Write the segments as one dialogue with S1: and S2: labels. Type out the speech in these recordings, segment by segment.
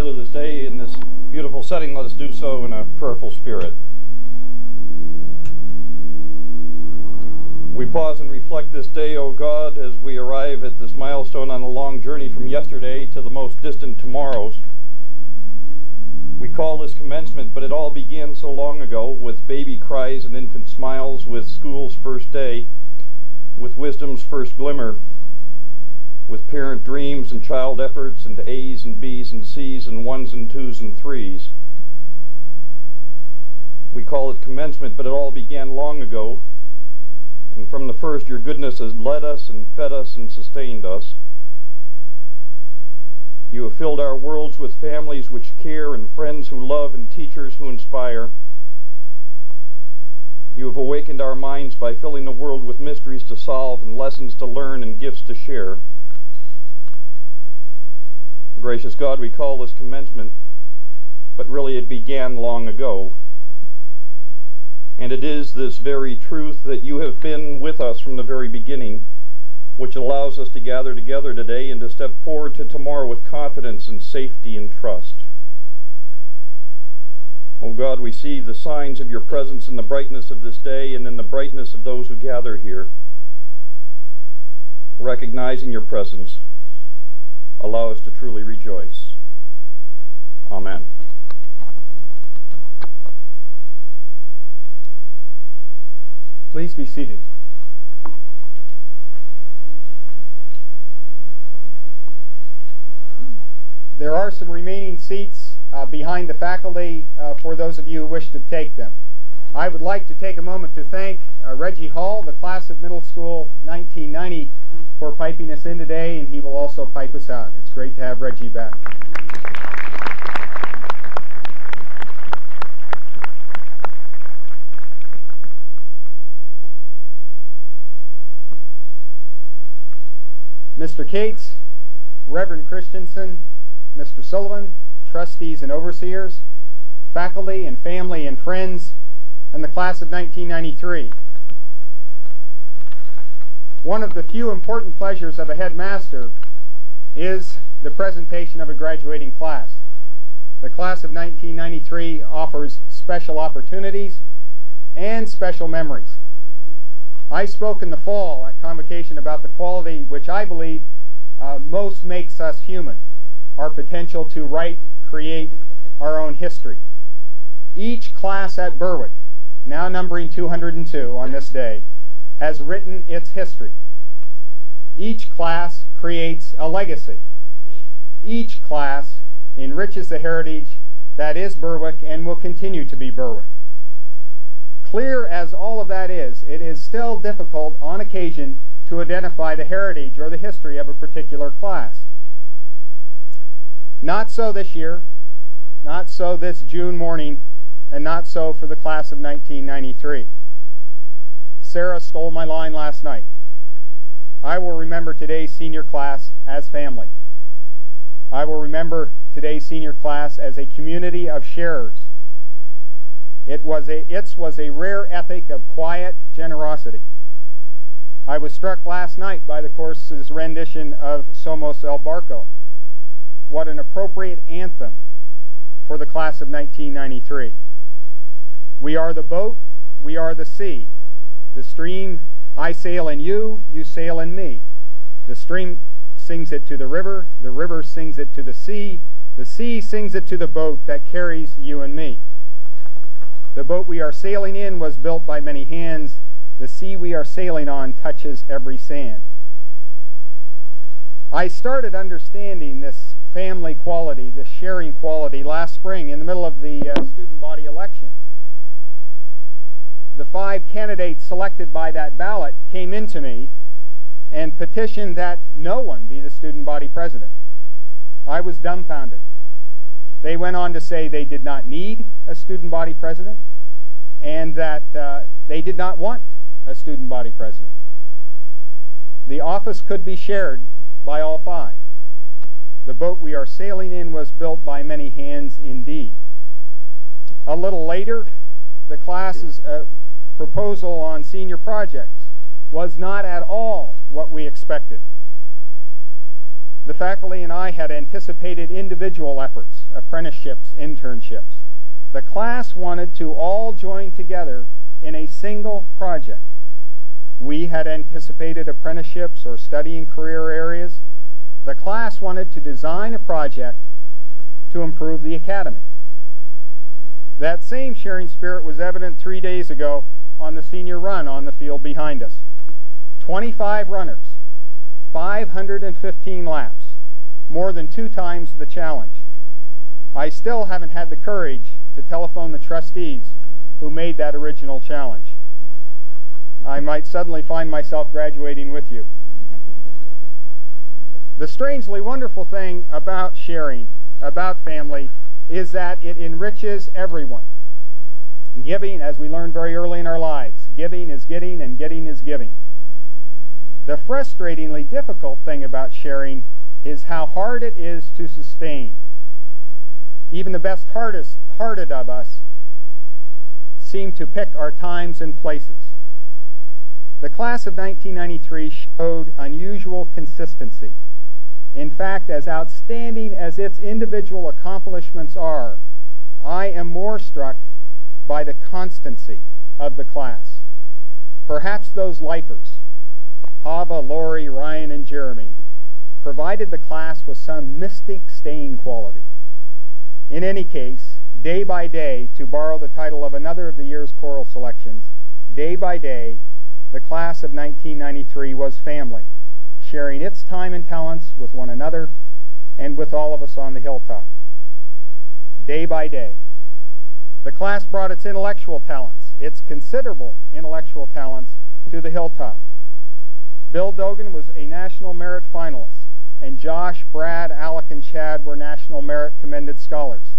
S1: together this day in this beautiful setting, let us do so in a prayerful spirit. We pause and reflect this day, O God, as we arrive at this milestone on a long journey from yesterday to the most distant tomorrows. We call this commencement, but it all began so long ago with baby cries and infant smiles, with school's first day, with wisdom's first glimmer, with parent dreams and child efforts and A's and B's and C's and ones and twos and threes. We call it commencement, but it all began long ago. And from the first, your goodness has led us and fed us and sustained us. You have filled our worlds with families which care and friends who love and teachers who inspire. You have awakened our minds by filling the world with mysteries to solve and lessons to learn and gifts to share. Gracious God, we call this commencement, but really it began long ago. And it is this very truth that you have been with us from the very beginning, which allows us to gather together today and to step forward to tomorrow with confidence and safety and trust. Oh God, we see the signs of your presence in the brightness of this day and in the brightness of those who gather here. Recognizing your presence, allow us to truly rejoice. Amen.
S2: Please be seated. There are some remaining seats uh, behind the faculty uh, for those of you who wish to take them. I would like to take a moment to thank uh, Reggie Hall, the class of middle school 1990, for piping us in today, and he will also pipe us out. It's great to have Reggie back. Mr. Cates, Reverend Christensen, Mr. Sullivan, trustees and overseers, faculty and family and friends, and the class of 1993. One of the few important pleasures of a headmaster is the presentation of a graduating class. The class of 1993 offers special opportunities and special memories. I spoke in the fall at convocation about the quality which I believe uh, most makes us human, our potential to write, create our own history. Each class at Berwick, now numbering 202 on this day, has written its history. Each class creates a legacy. Each class enriches the heritage that is Berwick and will continue to be Berwick. Clear as all of that is, it is still difficult on occasion to identify the heritage or the history of a particular class. Not so this year, not so this June morning, and not so for the class of 1993. Sarah stole my line last night. I will remember today's senior class as family. I will remember today's senior class as a community of sharers. It was a, its was a rare ethic of quiet generosity. I was struck last night by the course's rendition of Somos el Barco. What an appropriate anthem for the class of 1993. We are the boat, we are the sea. The stream, I sail in you, you sail in me. The stream sings it to the river, the river sings it to the sea, the sea sings it to the boat that carries you and me. The boat we are sailing in was built by many hands. The sea we are sailing on touches every sand. I started understanding this family quality, this sharing quality, last spring in the middle of the uh, student body elections. The five candidates selected by that ballot came into me and petitioned that no one be the student body president. I was dumbfounded. They went on to say they did not need a student body president and that uh, they did not want a student body president. The office could be shared by all five. The boat we are sailing in was built by many hands indeed. A little later, the class's uh, proposal on senior projects was not at all what we expected. The faculty and I had anticipated individual efforts, apprenticeships, internships. The class wanted to all join together in a single project. We had anticipated apprenticeships or studying career areas. The class wanted to design a project to improve the academy. That same sharing spirit was evident three days ago on the senior run on the field behind us. 25 runners, 515 laps, more than two times the challenge. I still haven't had the courage to telephone the trustees who made that original challenge. I might suddenly find myself graduating with you. The strangely wonderful thing about sharing, about family, is that it enriches everyone. Giving, as we learned very early in our lives, giving is getting and getting is giving. The frustratingly difficult thing about sharing is how hard it is to sustain. Even the best hardest, hearted of us seem to pick our times and places. The class of 1993 showed unusual consistency. In fact, as outstanding as its individual accomplishments are, I am more struck by the constancy of the class. Perhaps those lifers, Hava, Lori, Ryan, and Jeremy, provided the class with some mystic staying quality. In any case, day by day, to borrow the title of another of the year's choral selections, day by day, the class of 1993 was family, sharing its time and talents with one another and with all of us on the hilltop. Day by day. The class brought its intellectual talents, its considerable intellectual talents, to the hilltop. Bill Dogan was a National Merit finalist and Josh, Brad, Alec, and Chad were National Merit Commended Scholars.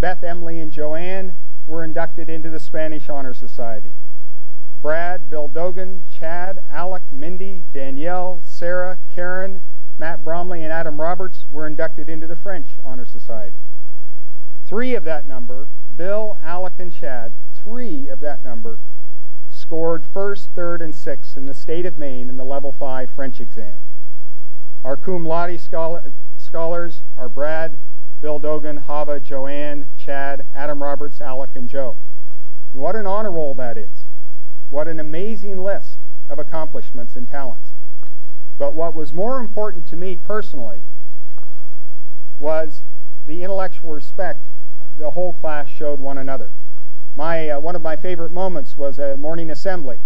S2: Beth, Emily, and Joanne were inducted into the Spanish Honor Society. Brad, Bill Dogan, Chad, Alec, Mindy, Danielle, Sarah, Karen, Matt Bromley, and Adam Roberts were inducted into the French Honor Society. Three of that number, Bill, Alec, and Chad, three of that number scored first, third, and sixth in the state of Maine in the Level 5 French exam. Our cum laude scholar, scholars are Brad, Bill Dogan, Hava, Joanne, Chad, Adam Roberts, Alec, and Joe. And what an honor roll that is. What an amazing list of accomplishments and talents. But what was more important to me personally was the intellectual respect the whole class showed one another. My, uh, one of my favorite moments was a morning assembly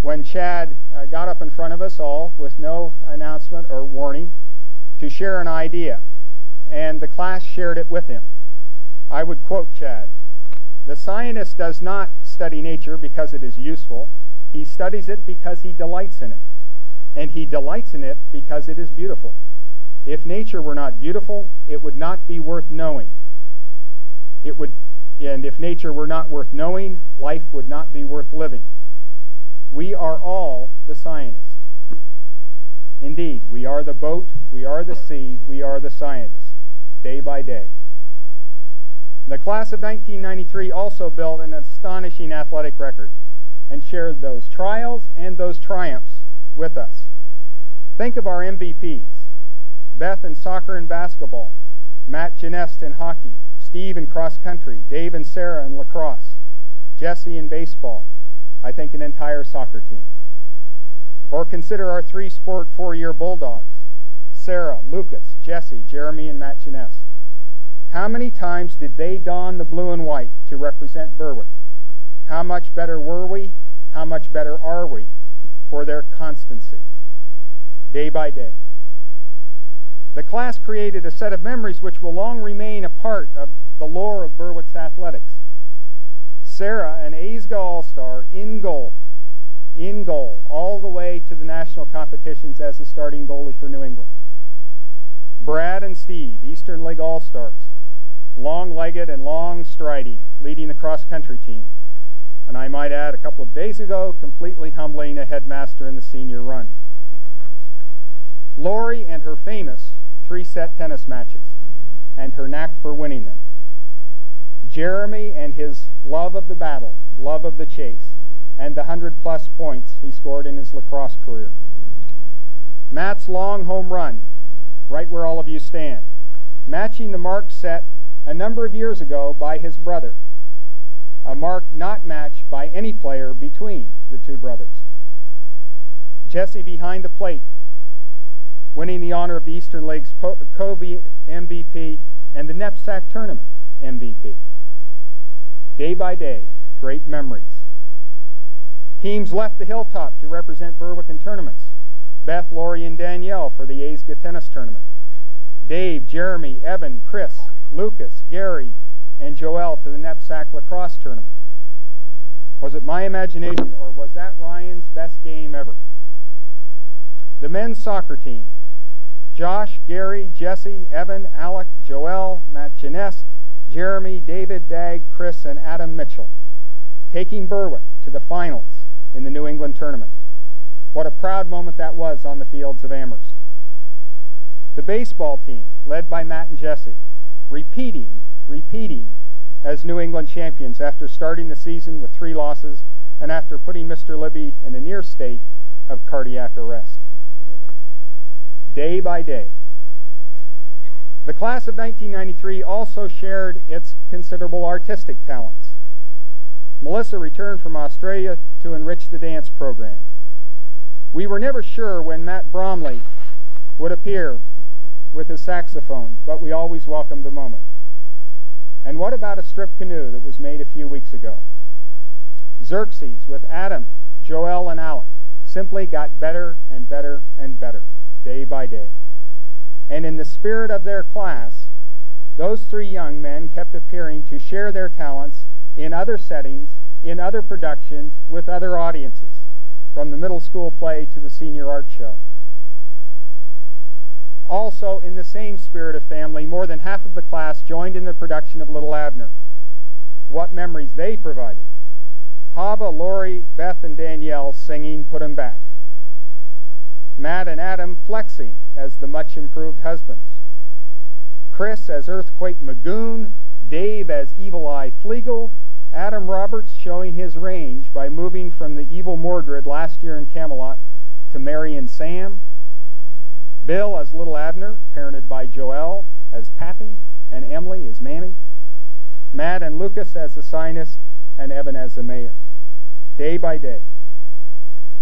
S2: when Chad uh, got up in front of us all with no announcement or warning to share an idea, and the class shared it with him. I would quote Chad The scientist does not study nature because it is useful, he studies it because he delights in it, and he delights in it because it is beautiful. If nature were not beautiful, it would not be worth knowing. It would, and if nature were not worth knowing, life would not be worth living. We are all the scientists. Indeed, we are the boat, we are the sea, we are the scientist, day by day. The class of 1993 also built an astonishing athletic record and shared those trials and those triumphs with us. Think of our MVPs Beth in soccer and basketball, Matt Janest in hockey, Steve in cross country, Dave and Sarah in lacrosse, Jesse in baseball, I think an entire soccer team. Or consider our three sport four year Bulldogs Sarah, Lucas, Jesse, Jeremy, and Matt. How many times did they don the blue and white to represent Berwick? How much better were we? How much better are we for their constancy? Day by day. The class created a set of memories which will long remain a part of the lore of Berwick's athletics. Sarah, an ASGA All-Star, in goal, in goal, all the way to the national competitions as a starting goalie for New England. Brad and Steve, Eastern League All-Stars, long-legged and long-striding, leading the cross-country team. And I might add, a couple of days ago, completely humbling a headmaster in the senior run. Lori and her famous three-set tennis matches, and her knack for winning them. Jeremy and his love of the battle, love of the chase, and the 100 plus points he scored in his lacrosse career. Matt's long home run right where all of you stand, matching the mark set a number of years ago by his brother, a mark not matched by any player between the two brothers. Jesse behind the plate, winning the honor of the Eastern League's Covey MVP and the NEPSAC tournament MVP. Day by day, great memories. Teams left the hilltop to represent Berwick in tournaments. Beth, Laurie, and Danielle for the ASGA tennis tournament. Dave, Jeremy, Evan, Chris, Lucas, Gary, and Joel to the NEPSAC lacrosse tournament. Was it my imagination or was that Ryan's best game ever? The men's soccer team. Josh, Gary, Jesse, Evan, Alec, Joel, Matt Janest, Jeremy, David, Dag, Chris, and Adam Mitchell. Taking Berwick to the finals in the New England tournament. What a proud moment that was on the fields of Amherst. The baseball team, led by Matt and Jesse, repeating, repeating as New England champions after starting the season with three losses and after putting Mr. Libby in a near state of cardiac arrest. Day by day. The class of 1993 also shared its considerable artistic talents. Melissa returned from Australia to enrich the dance program. We were never sure when Matt Bromley would appear with his saxophone, but we always welcomed the moment. And what about a strip canoe that was made a few weeks ago? Xerxes with Adam, Joel, and Alec simply got better and better and better day by day. And in the spirit of their class, those three young men kept appearing to share their talents in other settings, in other productions, with other audiences, from the middle school play to the senior art show. Also, in the same spirit of family, more than half of the class joined in the production of Little Abner. What memories they provided. Hava, Lori, Beth, and Danielle singing Put 'em Back. Matt and Adam flexing as the much improved husbands. Chris as Earthquake Magoon, Dave as Evil Eye Fleagle, Adam Roberts showing his range by moving from the evil Mordred last year in Camelot to Marryin' Sam. Bill as Little Abner, parented by Joel as Pappy, and Emily as Mammy. Matt and Lucas as the signist, and Evan as the mayor. Day by day.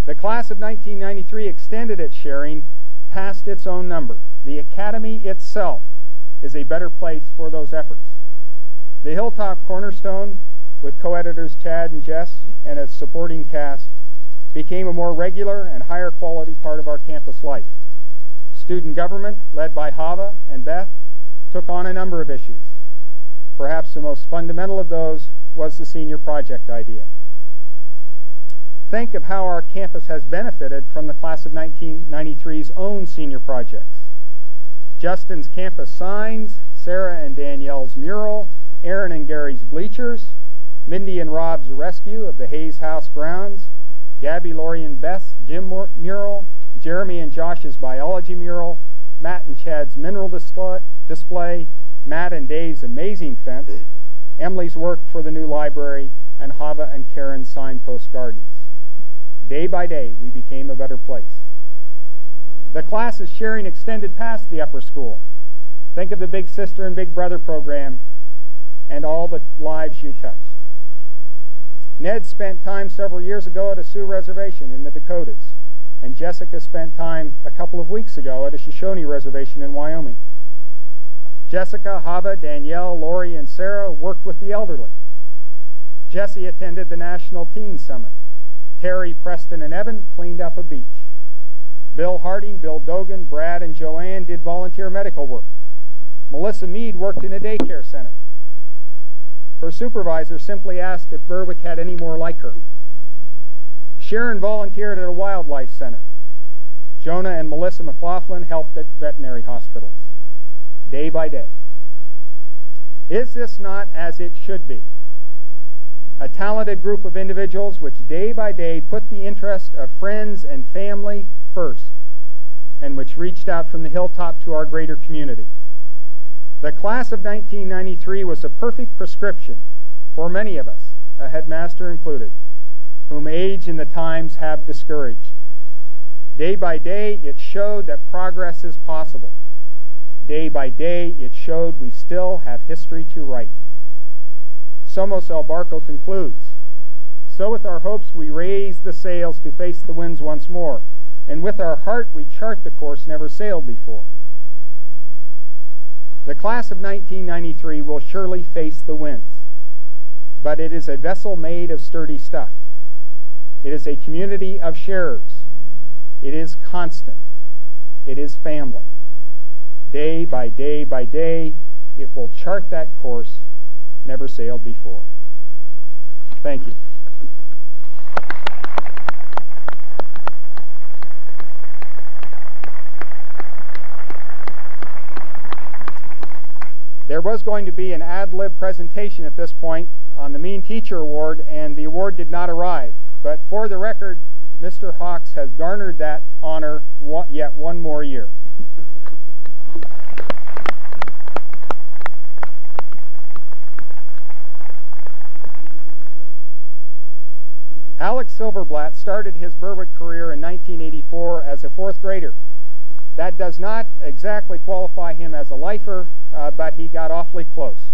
S2: The class of 1993 extended its sharing past its own number. The Academy itself is a better place for those efforts. The Hilltop Cornerstone with co-editors Chad and Jess and a supporting cast, became a more regular and higher quality part of our campus life. Student government, led by Hava and Beth, took on a number of issues. Perhaps the most fundamental of those was the senior project idea. Think of how our campus has benefited from the class of 1993's own senior projects. Justin's campus signs, Sarah and Danielle's mural, Aaron and Gary's bleachers, Mindy and Rob's rescue of the Hayes House grounds, Gabby, Lori, and Beth's gym mural, Jeremy and Josh's biology mural, Matt and Chad's mineral display, Matt and Dave's amazing fence, Emily's work for the new library, and Hava and Karen's signpost gardens. Day by day, we became a better place. The class is sharing extended past the upper school. Think of the Big Sister and Big Brother program and all the lives you touched. Ned spent time several years ago at a Sioux reservation in the Dakotas, and Jessica spent time a couple of weeks ago at a Shoshone reservation in Wyoming. Jessica, Hava, Danielle, Lori, and Sarah worked with the elderly. Jesse attended the National Teen Summit. Terry, Preston, and Evan cleaned up a beach. Bill Harding, Bill Dogan, Brad, and Joanne did volunteer medical work. Melissa Mead worked in a daycare center. Her supervisor simply asked if Berwick had any more like her. Sharon volunteered at a wildlife center. Jonah and Melissa McLaughlin helped at veterinary hospitals, day by day. Is this not as it should be? A talented group of individuals which day by day put the interest of friends and family first, and which reached out from the hilltop to our greater community. The class of 1993 was a perfect prescription for many of us, a headmaster included, whom age and the times have discouraged. Day by day, it showed that progress is possible. Day by day, it showed we still have history to write. Somos El Barco concludes So, with our hopes, we raise the sails to face the winds once more, and with our heart, we chart the course never sailed before. The class of 1993 will surely face the winds, but it is a vessel made of sturdy stuff. It is a community of sharers. It is constant. It is family. Day by day by day, it will chart that course never sailed before. Thank you. There was going to be an ad lib presentation at this point on the Mean Teacher Award, and the award did not arrive. But for the record, Mr. Hawks has garnered that honor yet one more year. Alex Silverblatt started his Berwick career in 1984 as a fourth grader. That does not exactly qualify him as a lifer, uh, but he got awfully close.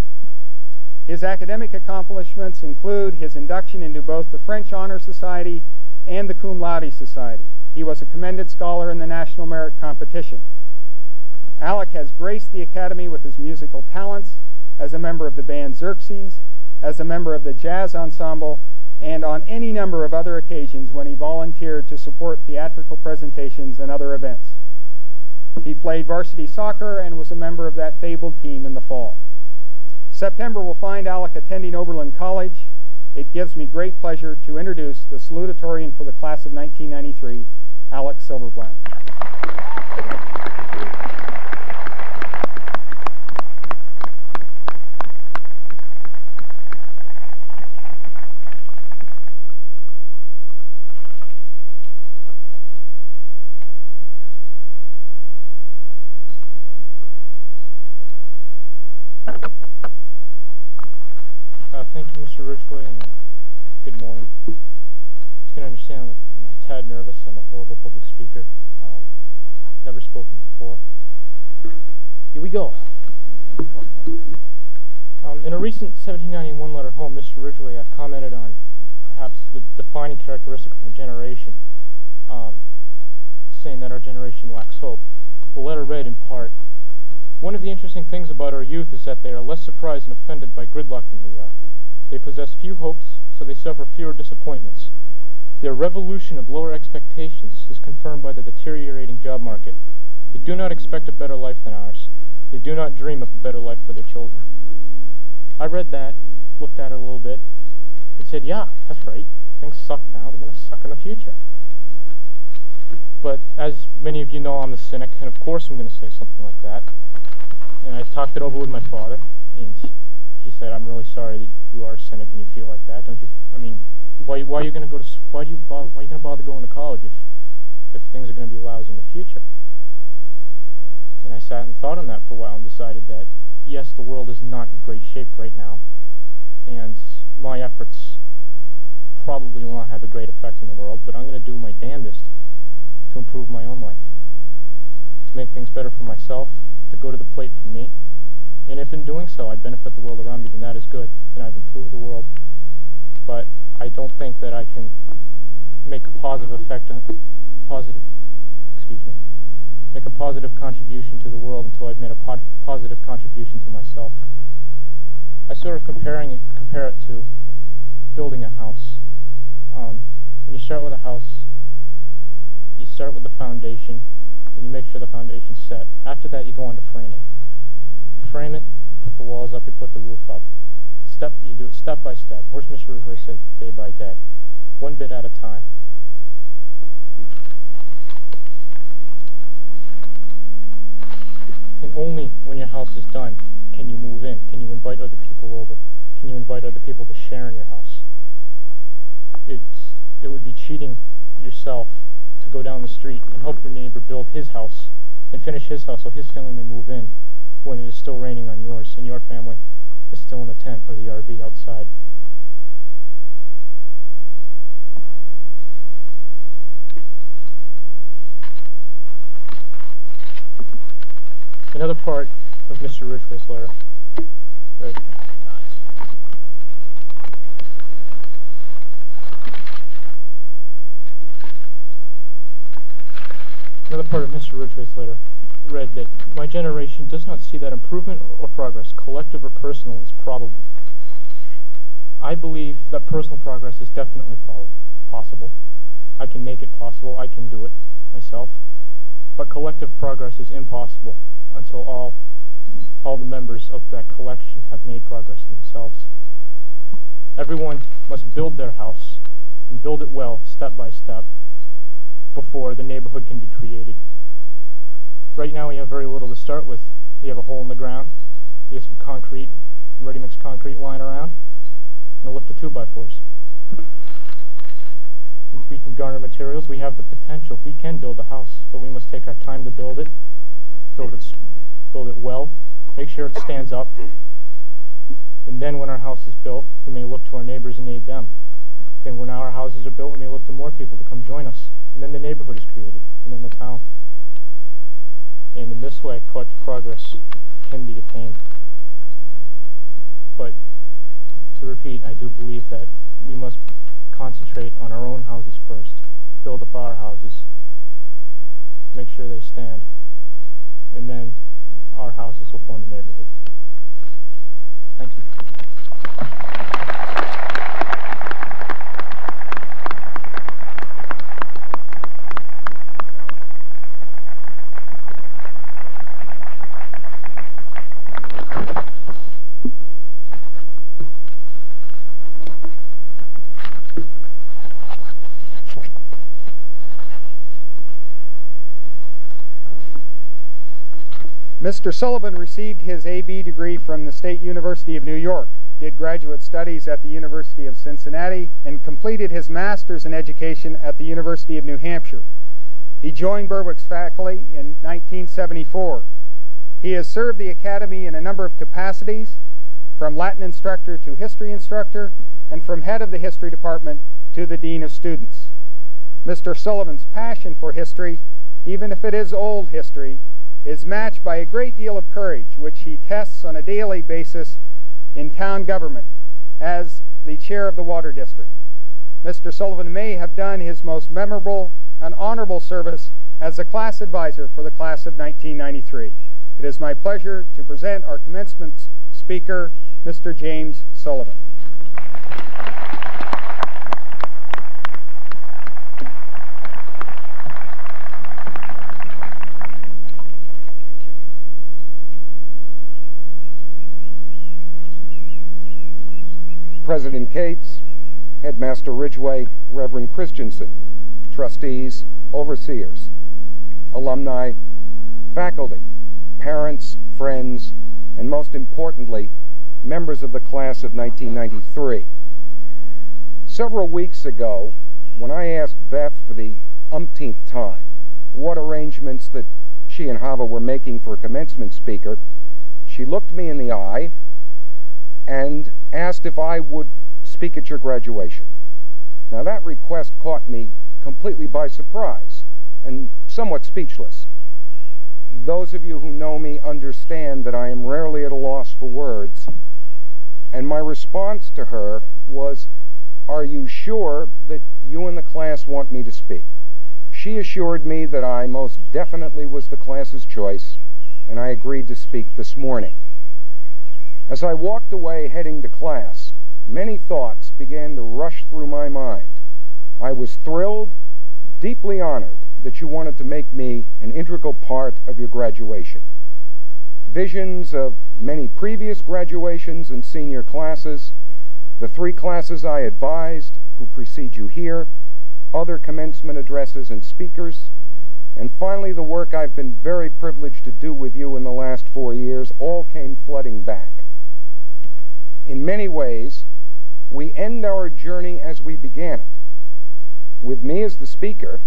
S2: His academic accomplishments include his induction into both the French Honor Society and the Cum Laude Society. He was a commended scholar in the National Merit Competition. Alec has graced the Academy with his musical talents as a member of the band Xerxes, as a member of the jazz ensemble, and on any number of other occasions when he volunteered to support theatrical presentations and other events. He played varsity soccer and was a member of that fabled team in the fall. September will find Alec attending Oberlin College. It gives me great pleasure to introduce the salutatorian for the class of 1993, Alec Silverblatt.
S3: Mr. Ridgway, and uh, good morning. You can understand a, I'm a tad nervous. I'm a horrible public speaker. Um, never spoken before. Here we go. Um, in a recent 1791 letter home, Mr. Ridgway uh, commented on perhaps the defining characteristic of my generation, um, saying that our generation lacks hope. The letter read in part, One of the interesting things about our youth is that they are less surprised and offended by gridlock than we are. They possess few hopes, so they suffer fewer disappointments. Their revolution of lower expectations is confirmed by the deteriorating job market. They do not expect a better life than ours. They do not dream of a better life for their children. I read that, looked at it a little bit, and said, yeah, that's right. Things suck now. They're going to suck in the future. But as many of you know, I'm the cynic, and of course I'm going to say something like that. And I talked it over with my father, and he said, "I'm really sorry that you are a cynic and you feel like that. Don't you? I mean, why why are you going to go to why do you why are you going to bother going to college if if things are going to be lousy in the future?" And I sat and thought on that for a while and decided that yes, the world is not in great shape right now, and my efforts probably will not have a great effect on the world, but I'm going to do my damnedest to improve my own life, to make things better for myself, to go to the plate for me, and if in doing so I benefit the world around me, then that is good, and I've improved the world. But I don't think that I can make a positive effect, on, positive, excuse me, make a positive contribution to the world until I've made a po positive contribution to myself. I sort of comparing it, compare it to building a house. Um, when you start with a house, you start with the foundation, and you make sure the foundation's set. After that, you go on to framing frame it, put the walls up, you put the roof up. Step, you do it step by step. Where's Mr. Said day by day, one bit at a time. And only when your house is done can you move in, can you invite other people over, can you invite other people to share in your house. It's, it would be cheating yourself to go down the street and help your neighbor build his house and finish his house so his family may move in when it is still raining on yours and your family is still in the tent or the RV outside. Another part of Mr. Ridgway's letter. read, Another part of Mr. Ridgway's letter read that my generation does not see that improvement or progress, collective or personal, is probable. I believe that personal progress is definitely possible. I can make it possible. I can do it myself. But collective progress is impossible until all all the members of that collection have made progress themselves. Everyone must build their house and build it well, step by step, before the neighborhood can be created. Right now we have very little to start with. You have a hole in the ground, you have some concrete, ready-mix concrete lying around, and a lift of 2x4s. We can garner materials, we have the potential, we can build a house, but we must take our time to build it, build it, build it well, make sure it stands up, and then when our house is built, we may look to our neighbors and aid them. Then when our houses are built, we may look to more people to come join us, and then the neighborhood is created, and then the town. And in this way, collective progress can be attained. But to repeat, I do believe that we must concentrate on our own houses first, build up our houses, make sure they stand, and then our houses will form a neighborhood. Thank you.
S2: Mr. Sullivan received his AB degree from the State University of New York, did graduate studies at the University of Cincinnati, and completed his master's in education at the University of New Hampshire. He joined Berwick's faculty in 1974. He has served the Academy in a number of capacities, from Latin instructor to history instructor, and from head of the history department to the dean of students. Mr. Sullivan's passion for history, even if it is old history, is matched by a great deal of courage, which he tests on a daily basis in town government as the chair of the water district. Mr. Sullivan may have done his most memorable and honorable service as a class advisor for the class of 1993. It is my pleasure to present our commencement speaker, Mr. James Sullivan.
S4: President Cates, Headmaster Ridgway, Reverend Christensen, trustees, overseers, alumni, faculty, parents, friends, and most importantly, members of the class of 1993. Several weeks ago, when I asked Beth for the umpteenth time what arrangements that she and Hava were making for a commencement speaker, she looked me in the eye and asked if I would speak at your graduation. Now that request caught me completely by surprise and somewhat speechless. Those of you who know me understand that I am rarely at a loss for words, and my response to her was, Are you sure that you and the class want me to speak? She assured me that I most definitely was the class's choice, and I agreed to speak this morning. As I walked away heading to class, many thoughts began to rush through my mind. I was thrilled, deeply honored that you wanted to make me an integral part of your graduation. Visions of many previous graduations and senior classes, the three classes I advised who precede you here, other commencement addresses and speakers, and finally the work I've been very privileged to do with you in the last four years all came flooding back. In many ways, we end our journey as we began it, with me as the speaker,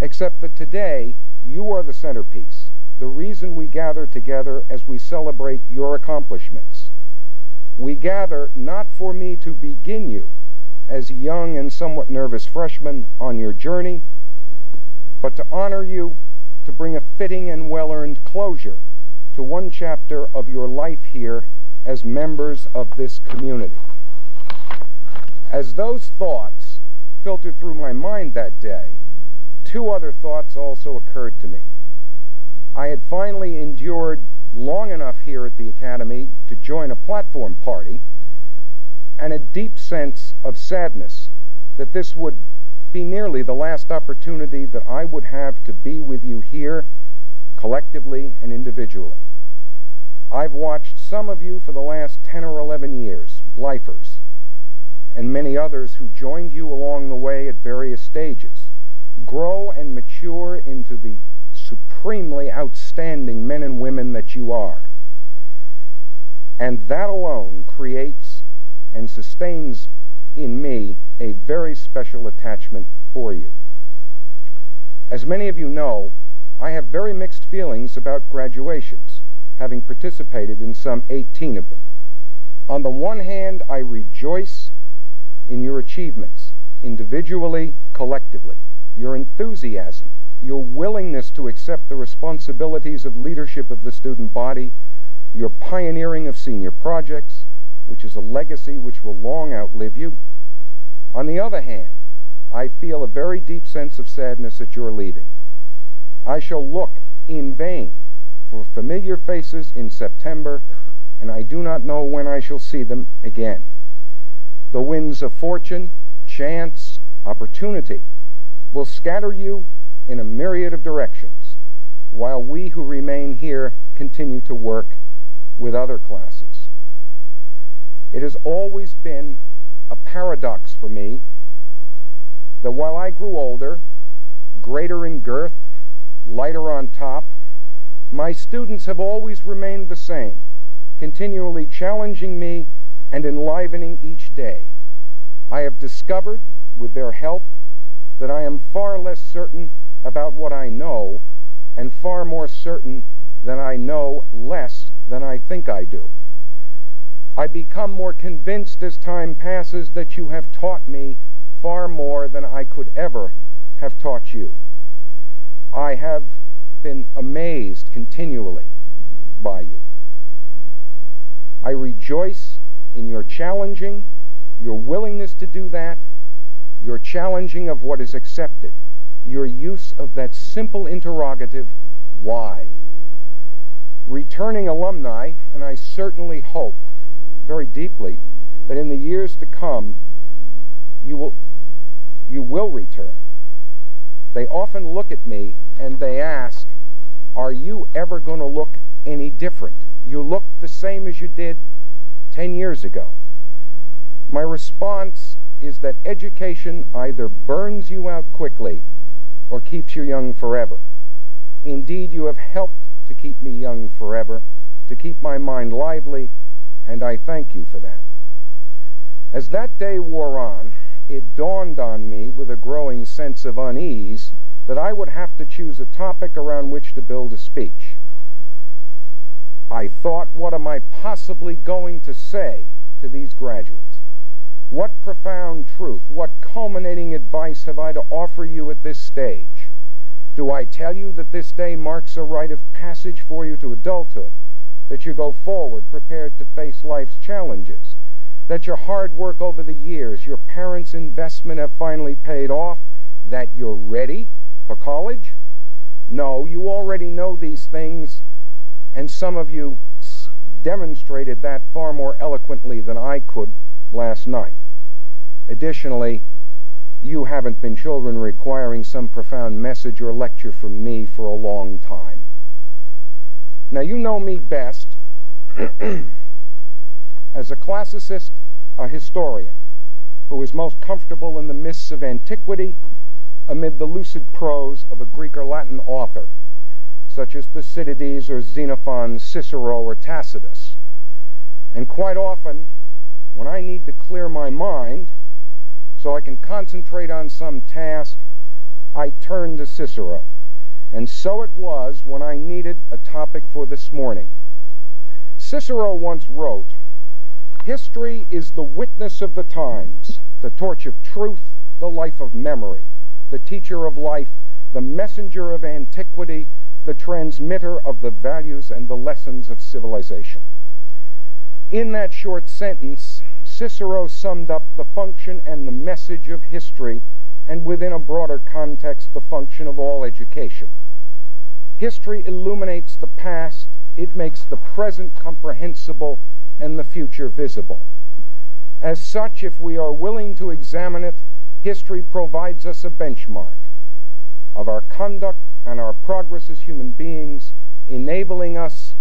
S4: except that today you are the centerpiece, the reason we gather together as we celebrate your accomplishments. We gather not for me to begin you as a young and somewhat nervous freshman on your journey, but to honor you, to bring a fitting and well-earned closure to one chapter of your life here as members of this community. As those thoughts filtered through my mind that day, two other thoughts also occurred to me. I had finally endured long enough here at the Academy to join a platform party and a deep sense of sadness that this would be nearly the last opportunity that I would have to be with you here, collectively and individually. I've watched some of you for the last 10 or 11 years, lifers, and many others who joined you along the way at various stages, grow and mature into the supremely outstanding men and women that you are. And that alone creates and sustains in me a very special attachment for you. As many of you know, I have very mixed feelings about graduations, having participated in some 18 of them. On the one hand, I rejoice in your achievements, individually, collectively, your enthusiasm, your willingness to accept the responsibilities of leadership of the student body, your pioneering of senior projects, which is a legacy which will long outlive you. On the other hand, I feel a very deep sense of sadness at your leaving. I shall look in vain for familiar faces in September, and I do not know when I shall see them again. The winds of fortune, chance, opportunity will scatter you in a myriad of directions, while we who remain here continue to work with other classes. It has always been a paradox for me that while I grew older, greater in girth, lighter on top, my students have always remained the same, continually challenging me and enlivening each day. I have discovered, with their help, that I am far less certain about what I know and far more certain that I know less than I think I do. I become more convinced as time passes that you have taught me far more than I could ever have taught you. I have been amazed continually by you. I rejoice in your challenging, your willingness to do that, your challenging of what is accepted, your use of that simple interrogative, why? Returning alumni, and I certainly hope very deeply that in the years to come you will you will return. They often look at me and they ask, Are you ever going to look any different? You look the same as you did 10 years ago. My response is that education either burns you out quickly or keeps you young forever. Indeed, you have helped to keep me young forever, to keep my mind lively, and I thank you for that. As that day wore on, it dawned on me with a growing sense of unease that I would have to choose a topic around which to build a speech. I thought, what am I possibly going to say to these graduates? What profound truth, what culminating advice have I to offer you at this stage? Do I tell you that this day marks a rite of passage for you to adulthood? That you go forward prepared to face life's challenges? that your hard work over the years, your parents' investment have finally paid off, that you're ready for college? No, you already know these things, and some of you demonstrated that far more eloquently than I could last night. Additionally, you haven't been children requiring some profound message or lecture from me for a long time. Now, you know me best as a classicist, a historian, who is most comfortable in the mists of antiquity amid the lucid prose of a Greek or Latin author, such as Thucydides or Xenophon, Cicero, or Tacitus. And quite often, when I need to clear my mind so I can concentrate on some task, I turn to Cicero. And so it was when I needed a topic for this morning. Cicero once wrote, History is the witness of the times, the torch of truth, the life of memory, the teacher of life, the messenger of antiquity, the transmitter of the values and the lessons of civilization. In that short sentence, Cicero summed up the function and the message of history, and within a broader context, the function of all education. History illuminates the past, it makes the present comprehensible, and the future visible. As such, if we are willing to examine it, history provides us a benchmark of our conduct and our progress as human beings, enabling us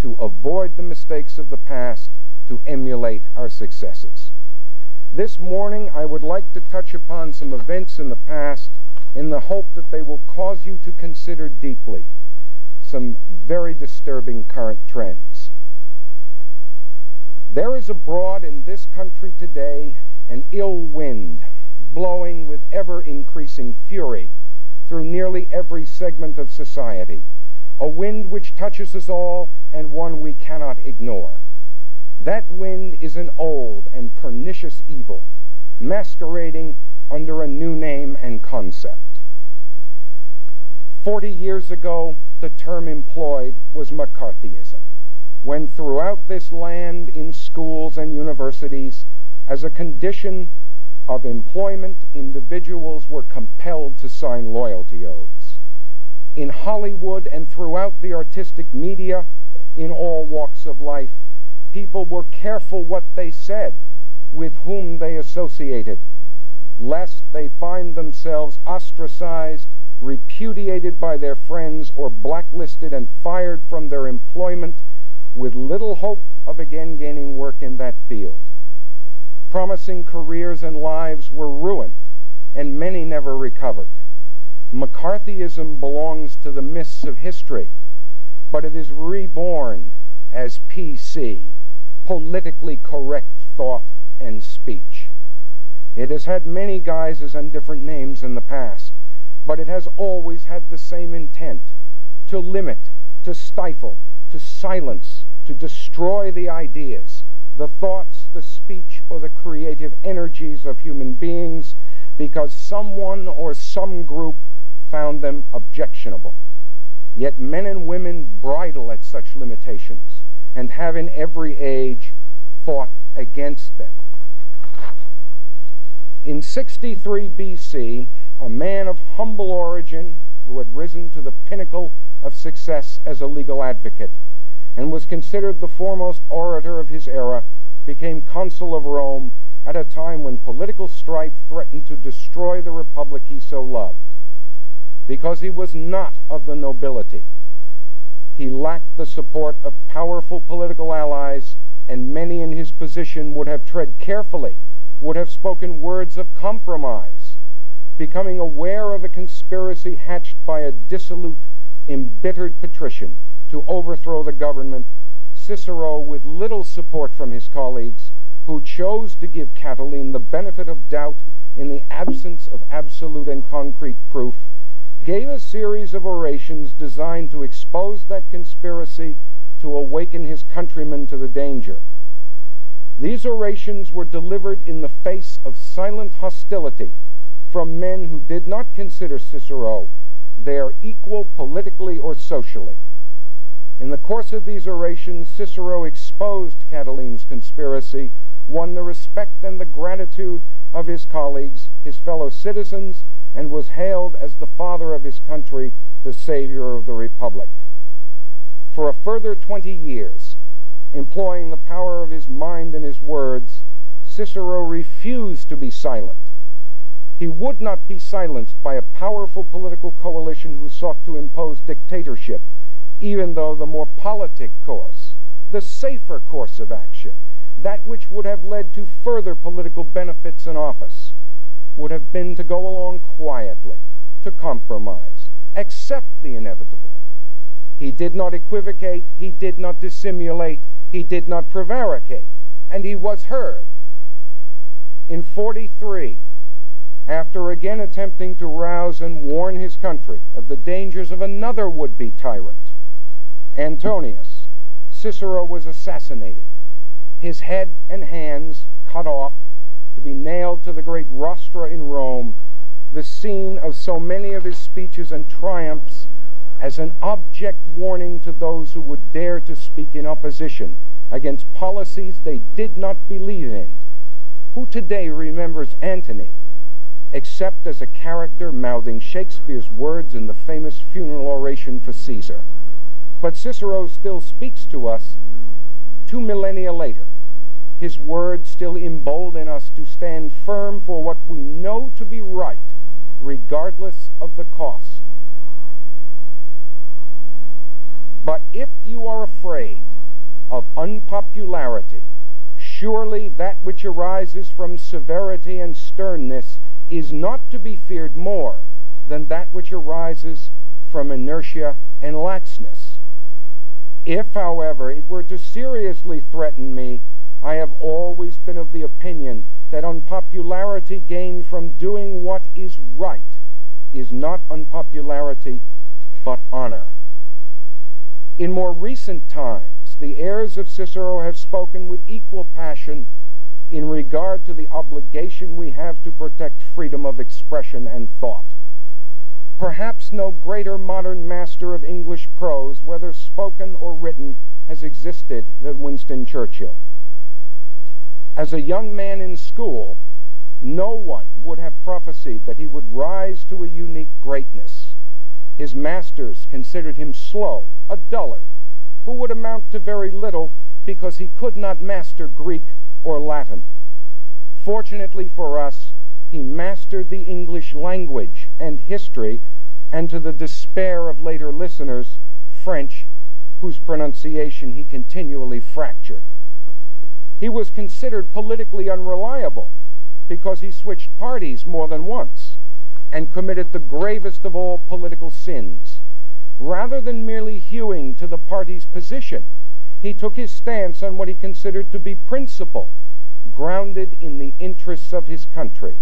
S4: to avoid the mistakes of the past, to emulate our successes. This morning, I would like to touch upon some events in the past in the hope that they will cause you to consider deeply some very disturbing current trends. There is abroad in this country today an ill wind blowing with ever increasing fury through nearly every segment of society, a wind which touches us all and one we cannot ignore. That wind is an old and pernicious evil, masquerading under a new name and concept. Forty years ago, the term employed was McCarthyism, when throughout this land in schools and universities, as a condition of employment, individuals were compelled to sign loyalty oaths. In Hollywood and throughout the artistic media, in all walks of life, people were careful what they said, with whom they associated, lest they find themselves ostracized, repudiated by their friends, or blacklisted and fired from their employment with little hope of again gaining work in that field promising careers and lives were ruined, and many never recovered. McCarthyism belongs to the mists of history, but it is reborn as PC, politically correct thought and speech. It has had many guises and different names in the past, but it has always had the same intent to limit, to stifle, to silence, to destroy the ideas, the thoughts, the speech, or the creative energies of human beings because someone or some group found them objectionable. Yet men and women bridle at such limitations and have in every age fought against them. In 63 BC, a man of humble origin who had risen to the pinnacle of success as a legal advocate and was considered the foremost orator of his era, became consul of Rome at a time when political strife threatened to destroy the republic he so loved. Because he was not of the nobility, he lacked the support of powerful political allies, and many in his position would have tread carefully, would have spoken words of compromise, becoming aware of a conspiracy hatched by a dissolute, embittered patrician to overthrow the government, Cicero, with little support from his colleagues, who chose to give Catiline the benefit of doubt in the absence of absolute and concrete proof, gave a series of orations designed to expose that conspiracy to awaken his countrymen to the danger. These orations were delivered in the face of silent hostility from men who did not consider Cicero their equal politically or socially. In the course of these orations, Cicero exposed Catiline's conspiracy, won the respect and the gratitude of his colleagues, his fellow citizens, and was hailed as the father of his country, the savior of the republic. For a further twenty years, employing the power of his mind and his words, Cicero refused to be silent. He would not be silenced by a powerful political coalition who sought to impose dictatorship even though the more politic course, the safer course of action, that which would have led to further political benefits in office, would have been to go along quietly, to compromise, accept the inevitable. He did not equivocate, he did not dissimulate, he did not prevaricate, and he was heard. In 43, after again attempting to rouse and warn his country of the dangers of another would-be tyrant, Antonius, Cicero was assassinated, his head and hands cut off to the great rostra in Rome, the scene of so many of his speeches and triumphs as an object warning to those who would dare to speak in opposition against policies they did not believe in. Who today remembers Antony except as a character mouthing Shakespeare's words in the famous funeral oration for Caesar? But Cicero still speaks to us two millennia later. His words still embolden us to stand firm for what we know to be right, regardless of the cost. But if you are afraid of unpopularity, surely that which arises from severity and sternness is not to be feared more than that which arises from inertia and laxness. If, however, it were to seriously threaten me, I have always been of the opinion that unpopularity gained from doing what is right is not unpopularity, but honor. In more recent times, the heirs of Cicero have spoken with equal passion in regard to the obligation we have to protect freedom of expression and thought. Perhaps no greater modern master of English prose, whether spoken or written, has existed than Winston Churchill. As a young man in school, no one would have prophesied that he would rise to a unique greatness. His masters considered him slow, a dullard, who would amount to very little because he could not master Greek or Latin. Fortunately for us, he mastered the English language and history, and to the despair of later listeners, French, whose pronunciation he continually fractured. He was considered politically unreliable because he switched parties more than once and committed the gravest of all political sins. Rather than merely hewing to the party's position, he took his stance on what he considered to be principle, grounded in the interests of his country.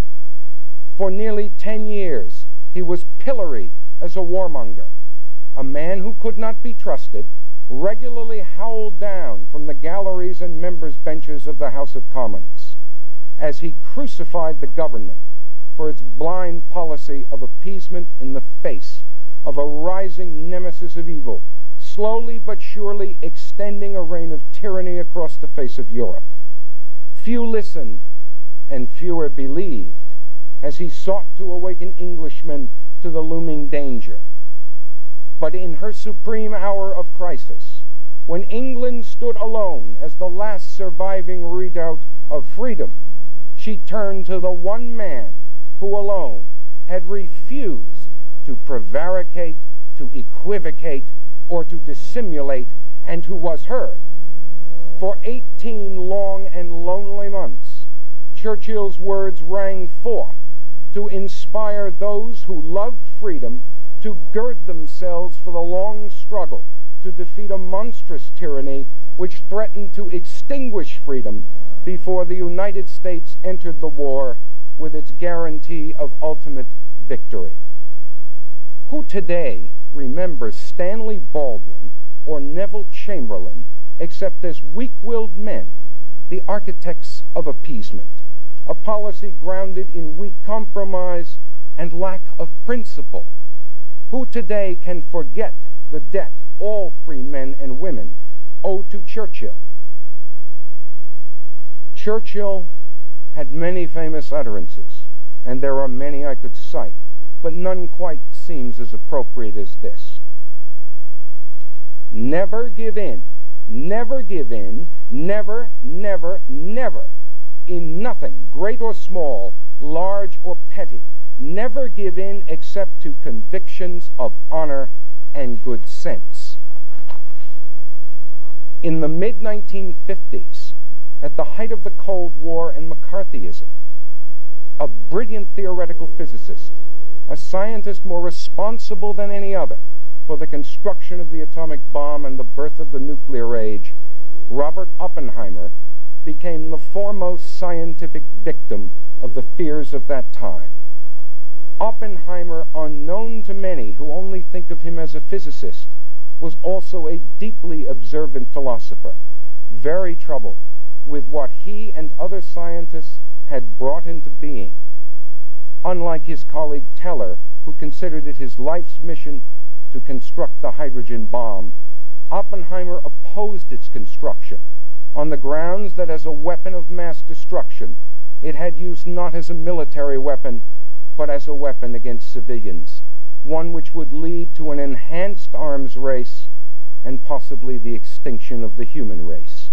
S4: For nearly ten years, he was pilloried as a warmonger, a man who could not be trusted, regularly howled down from the galleries and members' benches of the House of Commons as he crucified the government for its blind policy of appeasement in the face of a rising nemesis of evil, slowly but surely extending a reign of tyranny across the face of Europe. Few listened and fewer believed as he sought to awaken Englishmen to the looming danger. But in her supreme hour of crisis, when England stood alone as the last surviving redoubt of freedom, she turned to the one man who alone had refused to prevaricate, to equivocate, or to dissimulate, and who was heard. For 18 long and lonely months, Churchill's words rang forth to inspire those who loved freedom to gird themselves for the long struggle to defeat a monstrous tyranny which threatened to extinguish freedom before the United States entered the war with its guarantee of ultimate victory. Who today remembers Stanley Baldwin or Neville Chamberlain except as weak-willed men, the architects of appeasement, a policy grounded in weak compromise and lack of principle? Who today can forget the debt all free men and women owe to Churchill? Churchill had many famous utterances, and there are many I could cite, but none quite seems as appropriate as this. Never give in, never give in, never, never, never, in nothing, great or small, large or petty, never give in except to convictions of honor and good sense. In the mid 1950s, at the height of the Cold War and McCarthyism, a brilliant theoretical physicist, a scientist more responsible than any other for the construction of the atomic bomb and the birth of the nuclear age, Robert Oppenheimer became the foremost scientific victim of the fears of that time. Oppenheimer, unknown to many who only think of him as a physicist, was also a deeply observant philosopher, very troubled with what he and other scientists had brought into being. Unlike his colleague Teller, who considered it his life's mission to construct the hydrogen bomb, Oppenheimer opposed its construction on the grounds that as a weapon of mass destruction, it had use not as a military weapon, but as a weapon against civilians, one which would lead to an enhanced arms race and possibly the extinction of the human race.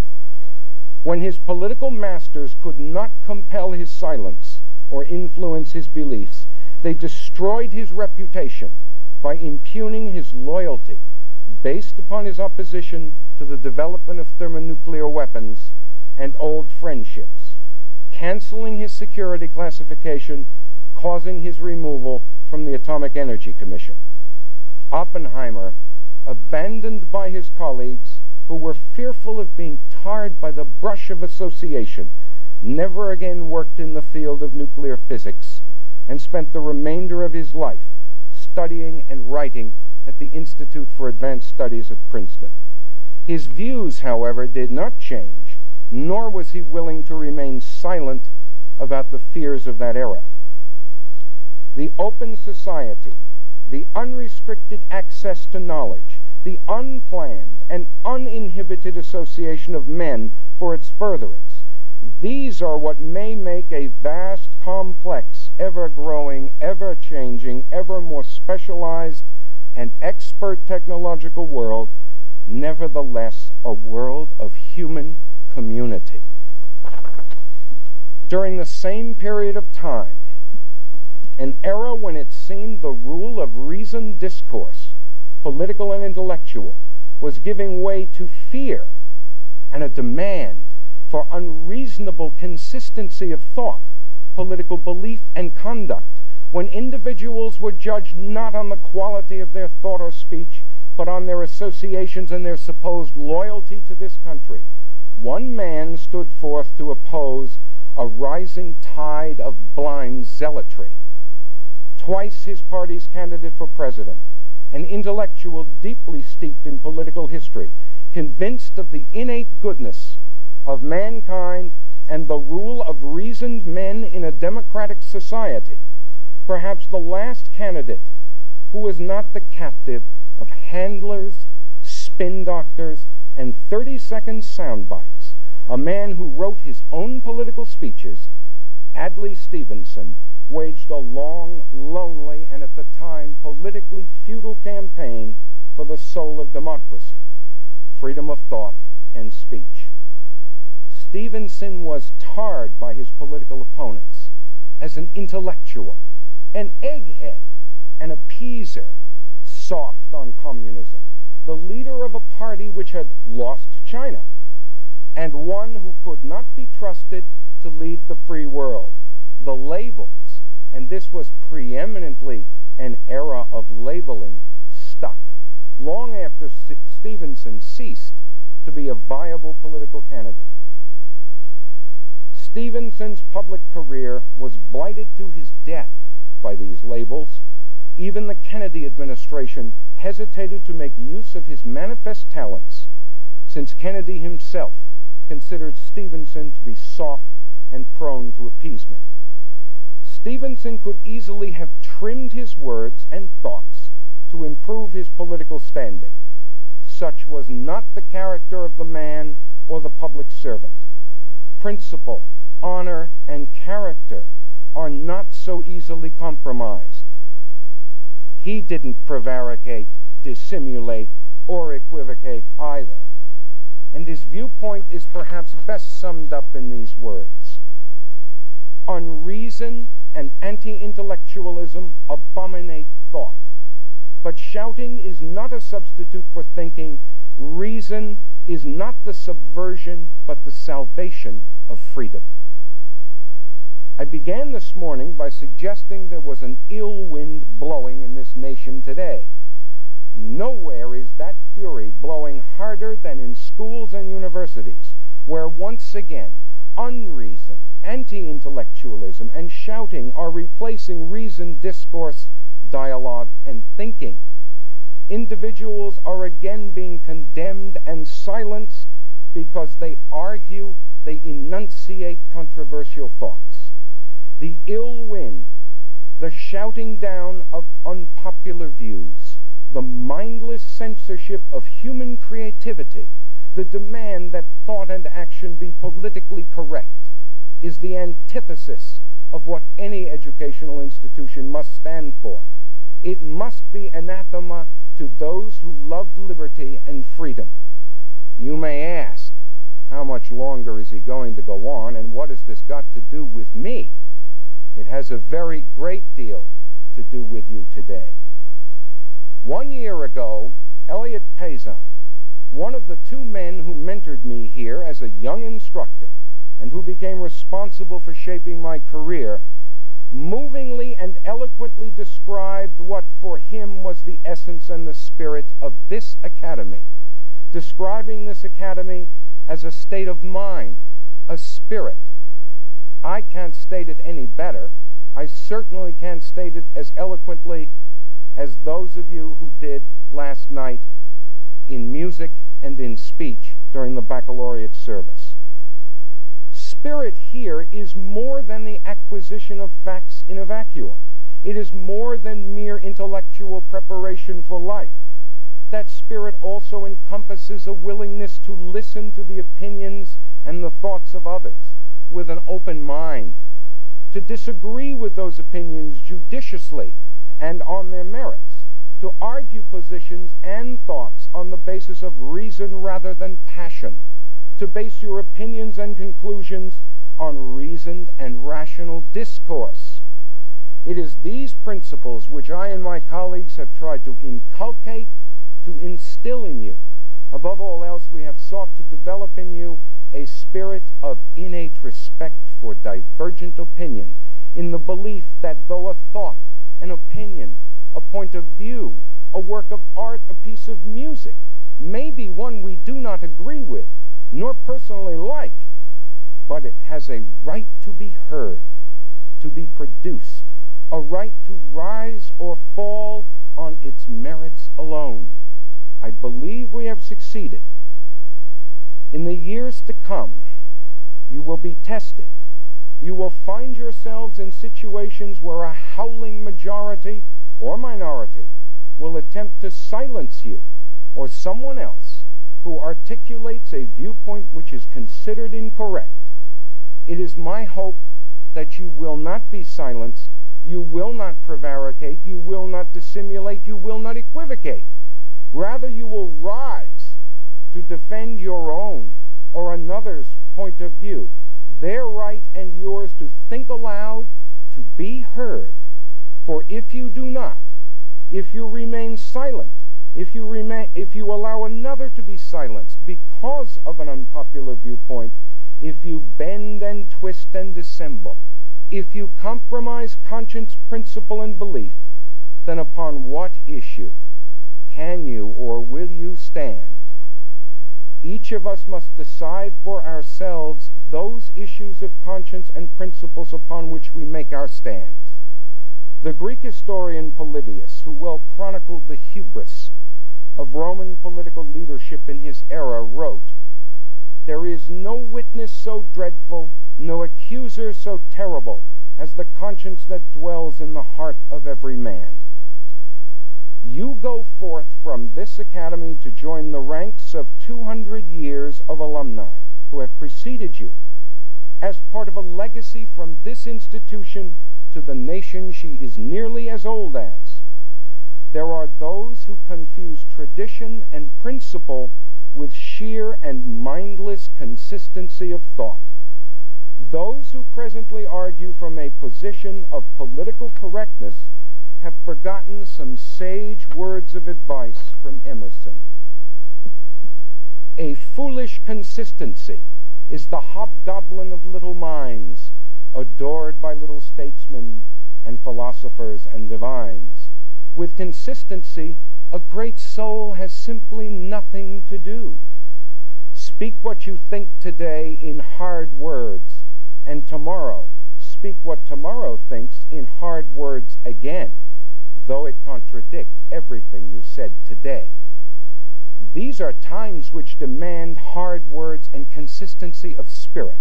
S4: When his political masters could not compel his silence or influence his beliefs, they destroyed his reputation by impugning his loyalty based upon his opposition to the development of thermonuclear weapons and old friendships, canceling his security classification, causing his removal from the Atomic Energy Commission. Oppenheimer, abandoned by his colleagues who were fearful of being tarred by the brush of association, never again worked in the field of nuclear physics and spent the remainder of his life studying and writing at the Institute for Advanced Studies at Princeton. His views, however, did not change, nor was he willing to remain silent about the fears of that era. The open society, the unrestricted access to knowledge, the unplanned and uninhibited association of men for its furtherance, these are what may make a vast, complex, ever-growing, ever-changing, ever more specialized, and expert technological world, nevertheless a world of human community. During the same period of time, an era when it seemed the rule of reasoned discourse, political and intellectual, was giving way to fear and a demand for unreasonable consistency of thought, political belief, and conduct, when individuals were judged not on the quality of their thought or speech, but on their associations and their supposed loyalty to this country, one man stood forth to oppose a rising tide of blind zealotry. Twice his party's candidate for president, an intellectual deeply steeped in political history, convinced of the innate goodness of mankind and the rule of reasoned men in a democratic society, perhaps the last candidate who was not the captive of handlers, spin doctors, and 30-second sound bites, a man who wrote his own political speeches, Adlai Stevenson, waged a long, lonely, and at the time politically futile campaign for the soul of democracy, freedom of thought and speech. Stevenson was tarred by his political opponents as an intellectual, an egghead, an appeaser, soft on communism, the leader of a party which had lost China, and one who could not be trusted to lead the free world. The labels, and this was preeminently an era of labeling, stuck long after St Stevenson ceased to be a viable political candidate. Stevenson's public career was blighted to his death by these labels. Even the Kennedy administration hesitated to make use of his manifest talents, since Kennedy himself considered Stevenson to be soft and prone to appeasement. Stevenson could easily have trimmed his words and thoughts to improve his political standing. Such was not the character of the man or the public servant. Principle, honor, and character are not so easily compromised. He didn't prevaricate, dissimulate, or equivocate either. And his viewpoint is perhaps best summed up in these words. Unreason and anti-intellectualism abominate thought. But shouting is not a substitute for thinking. Reason is not the subversion, but the salvation of freedom. I began this morning by suggesting there was an ill wind blowing in this nation today. Nowhere is that fury blowing harder than in schools and universities, where once again unreason, anti-intellectualism, and shouting are replacing reason, discourse, dialogue, and thinking. Individuals are again being condemned and silenced because they argue, they enunciate controversial thoughts the ill wind, the shouting down of unpopular views, the mindless censorship of human creativity, the demand that thought and action be politically correct, is the antithesis of what any educational institution must stand for. It must be anathema to those who love liberty and freedom. You may ask, how much longer is he going to go on, and what has this got to do with me? It has a very great deal to do with you today. One year ago, Elliot Pazon, one of the two men who mentored me here as a young instructor and who became responsible for shaping my career, movingly and eloquently described what for him was the essence and the spirit of this academy, describing this academy as a state of mind, a spirit. I can't state it any better. I certainly can't state it as eloquently as those of you who did last night in music and in speech during the baccalaureate service. Spirit here is more than the acquisition of facts in a vacuum. It is more than mere intellectual preparation for life that spirit also encompasses a willingness to listen to the opinions and the thoughts of others with an open mind, to disagree with those opinions judiciously and on their merits, to argue positions and thoughts on the basis of reason rather than passion, to base your opinions and conclusions on reasoned and rational discourse. It is these principles which I and my colleagues have tried to inculcate to instill in you. Above all else, we have sought to develop in you a spirit of innate respect for divergent opinion, in the belief that though a thought, an opinion, a point of view, a work of art, a piece of music, may be one we do not agree with, nor personally like, but it has a right to be heard, to be produced, a right to rise or fall on its merits alone. I believe we have succeeded. In the years to come, you will be tested. You will find yourselves in situations where a howling majority or minority will attempt to silence you or someone else who articulates a viewpoint which is considered incorrect. It is my hope that you will not be silenced, you will not prevaricate, you will not dissimulate, you will not equivocate. Rather, you will rise to defend your own or another's point of view, their right and yours to think aloud, to be heard. For if you do not, if you remain silent, if you, remain, if you allow another to be silenced because of an unpopular viewpoint, if you bend and twist and dissemble, if you compromise conscience, principle, and belief, then upon what issue can you or will you stand? Each of us must decide for ourselves those issues of conscience and principles upon which we make our stand. The Greek historian Polybius, who well chronicled the hubris of Roman political leadership in his era, wrote, There is no witness so dreadful, no accuser so terrible, as the conscience that dwells in the heart of every man. You go forth from this academy to join the ranks of 200 years of alumni who have preceded you as part of a legacy from this institution to the nation she is nearly as old as. There are those who confuse tradition and principle with sheer and mindless consistency of thought. Those who presently argue from a position of political correctness have forgotten some sage words of advice from Emerson. A foolish consistency is the hobgoblin of little minds, adored by little statesmen and philosophers and divines. With consistency, a great soul has simply nothing to do. Speak what you think today in hard words, and tomorrow speak what tomorrow thinks in hard words again though it contradict everything you said today. These are times which demand hard words and consistency of spirit,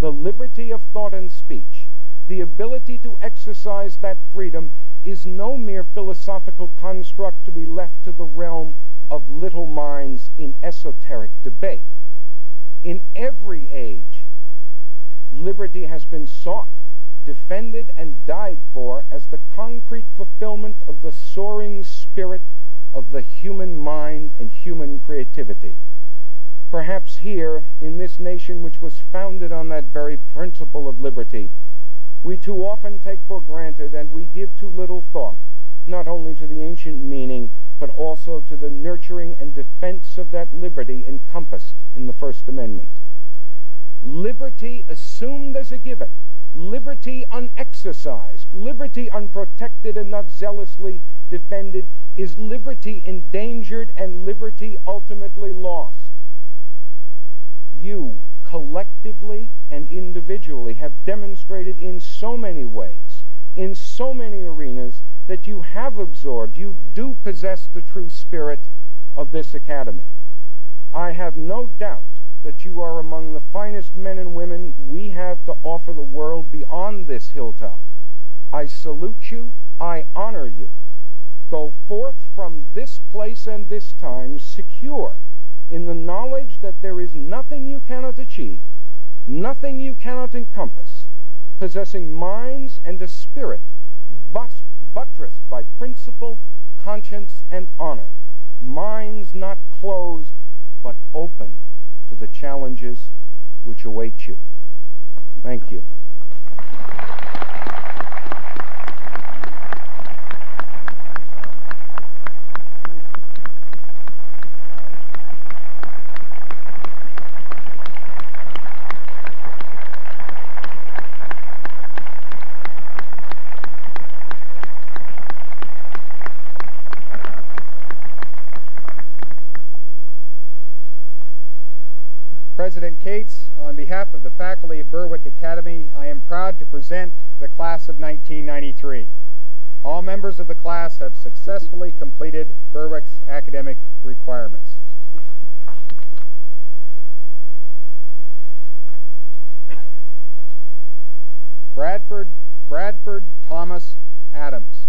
S4: the liberty of thought and speech, the ability to exercise that freedom is no mere philosophical construct to be left to the realm of little minds in esoteric debate. In every age, liberty has been sought, defended, and died for as the concrete fulfillment of the soaring spirit of the human mind and human creativity. Perhaps here, in this nation which was founded on that very principle of liberty, we too often take for granted and we give too little thought, not only to the ancient meaning, but also to the nurturing and defense of that liberty encompassed in the First Amendment. Liberty assumed as a given, liberty unexercised, liberty unprotected and not zealously defended, is liberty endangered and liberty ultimately lost. You, collectively and individually, have demonstrated in so many ways, in so many arenas, that you have absorbed, you do possess the true spirit of this academy. I have no doubt that you are among the finest men and women we have to offer the world beyond this hilltop. I salute you, I honor you. Go forth from this place and this time secure in the knowledge that there is nothing you cannot achieve, nothing you cannot encompass, possessing minds and a spirit buttressed by principle, conscience, and honor, minds not closed but open to the challenges which await you. Thank you.
S2: President Cates, on behalf of the faculty of Berwick Academy, I am proud to present the class of 1993. All members of the class have successfully completed Berwick's academic requirements. Bradford, Bradford Thomas Adams.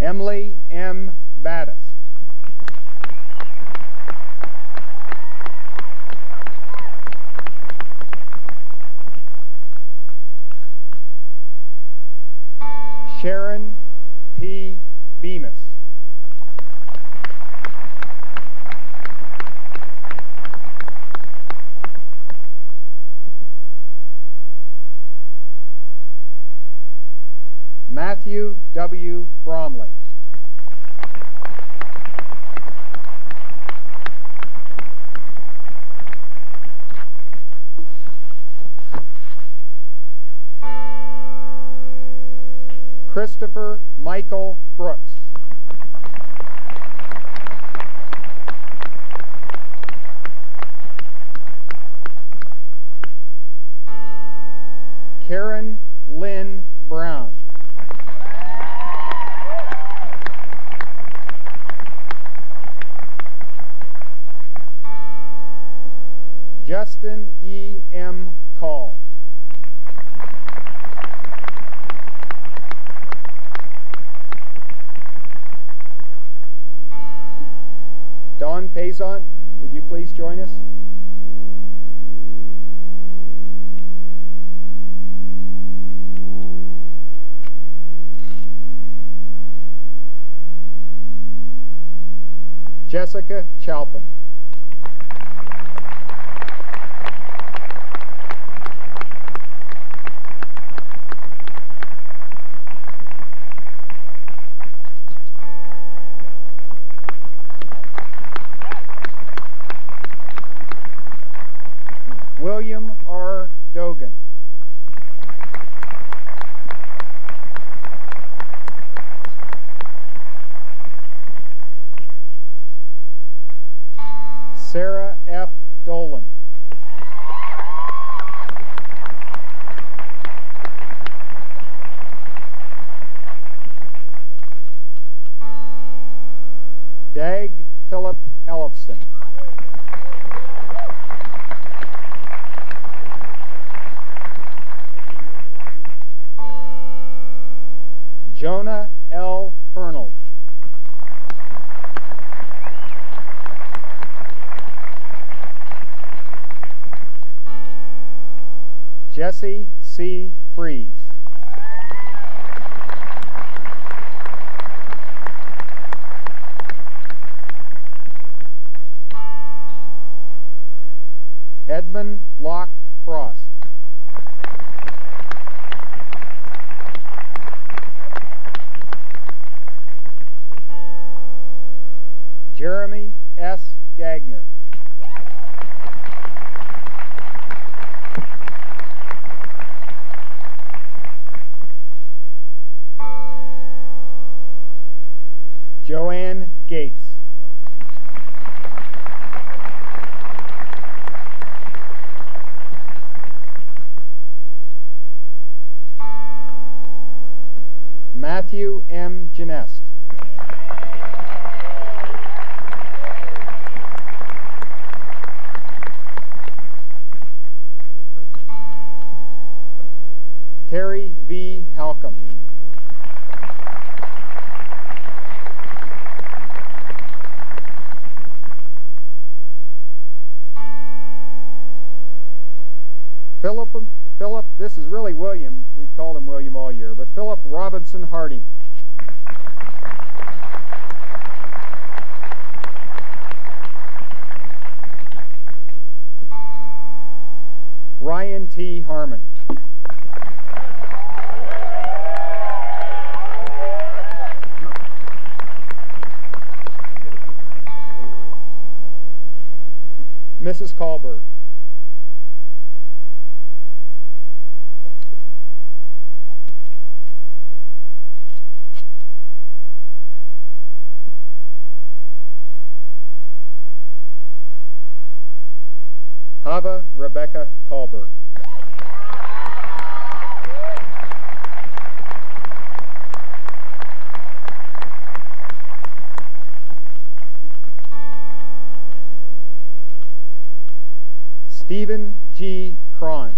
S2: Emily M. Battis. Sharon P. Bemis. Matthew W. Bromley. Christopher Michael Brooks. Jessica Chalpin. see Rebecca Kahlberg. Stephen G. Cron.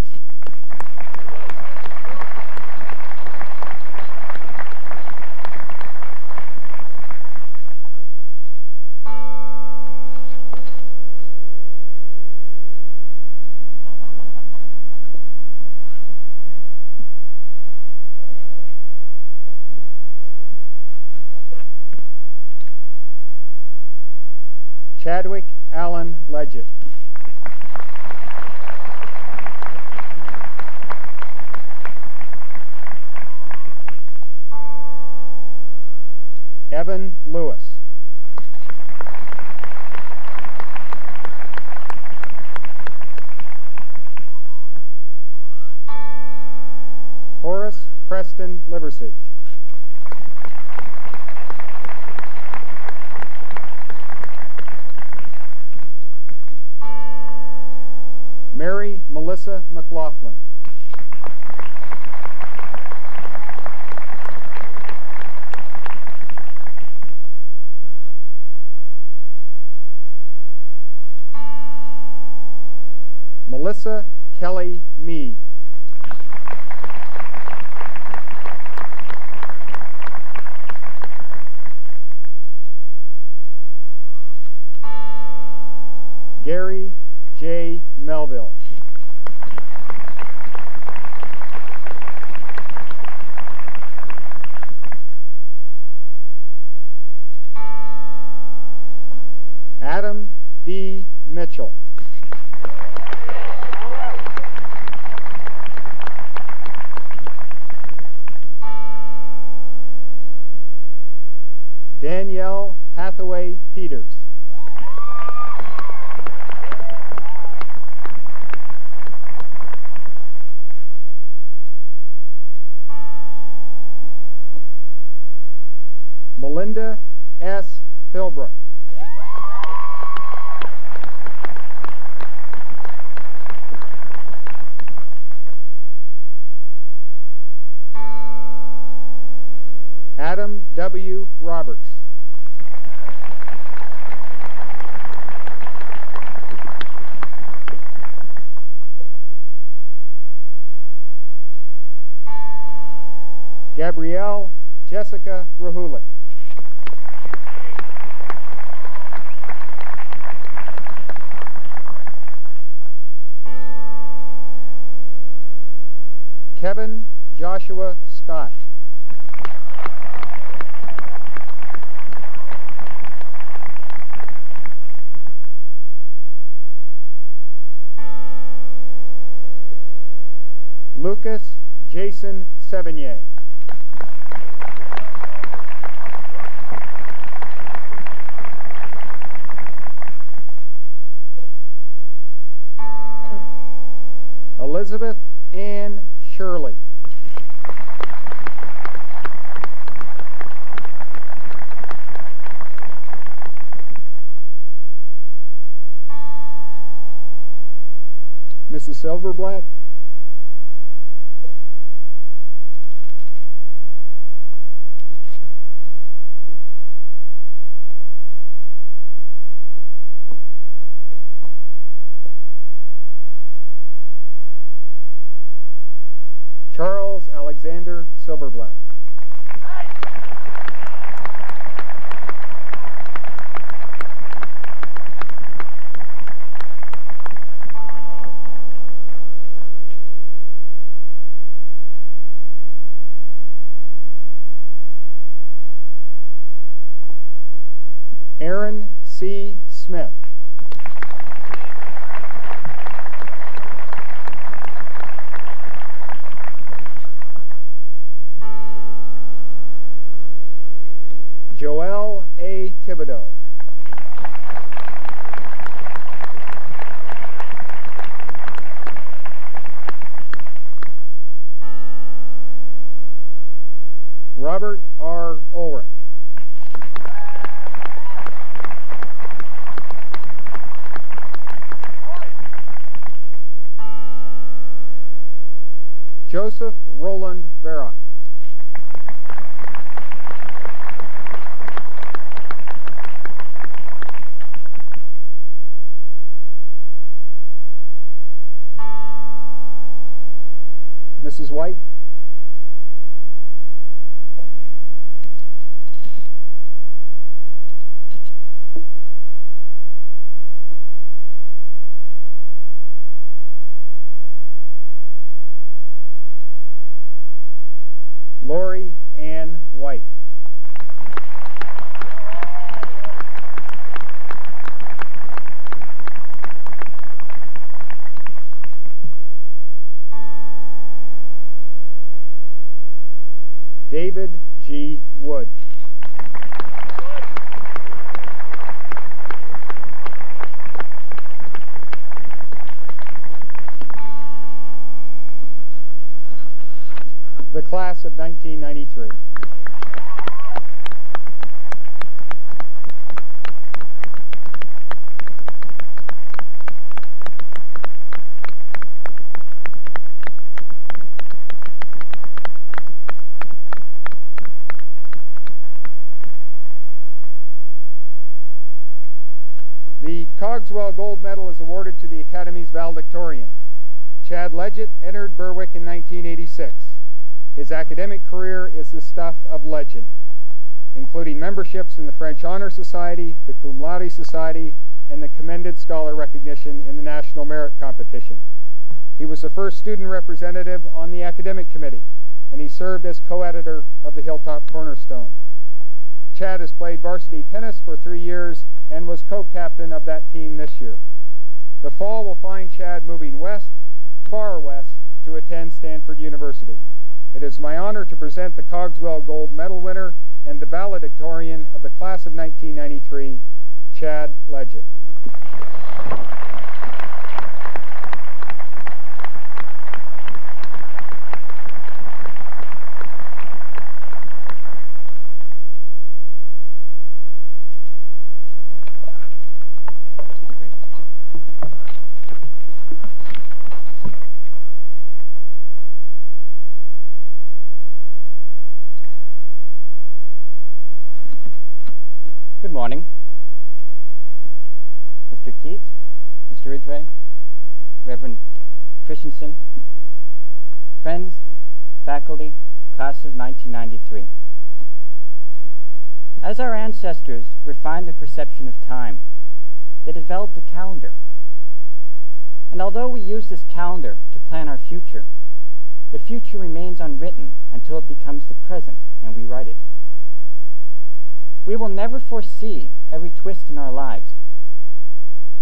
S2: budget. Evan Lewis. Horace Preston Liversidge. McLaughlin. Linda S. Philbrook. Adam W. Roberts. Gabrielle Jessica Rahulik. Kevin Joshua Scott. Lucas Jason Sevigny. Elizabeth Ann Mrs. Silverblatt. Alexander Silverblatt. 1993. The Cogswell Gold Medal is awarded to the Academy's valedictorian. Chad Leggett entered Berwick in 1986. His academic career is the stuff of legend, including memberships in the French Honor Society, the Cum Laude Society, and the Commended Scholar recognition in the National Merit Competition. He was the first student representative on the academic committee, and he served as co-editor of the Hilltop Cornerstone. Chad has played varsity tennis for three years and was co-captain of that team this year. The fall will find Chad moving west, far west, to attend Stanford University. It is my honor to present the Cogswell Gold Medal winner and the valedictorian of the class of 1993, Chad Leggett.
S5: Great. Good morning. Mr. Keats, Mr. Ridgway, Reverend Christensen, friends, faculty, class of 1993. As our ancestors refined their perception of time, they developed a calendar. And although we use this calendar to plan our future, the future remains unwritten until it becomes the present and we write it. We will never foresee every twist in our lives.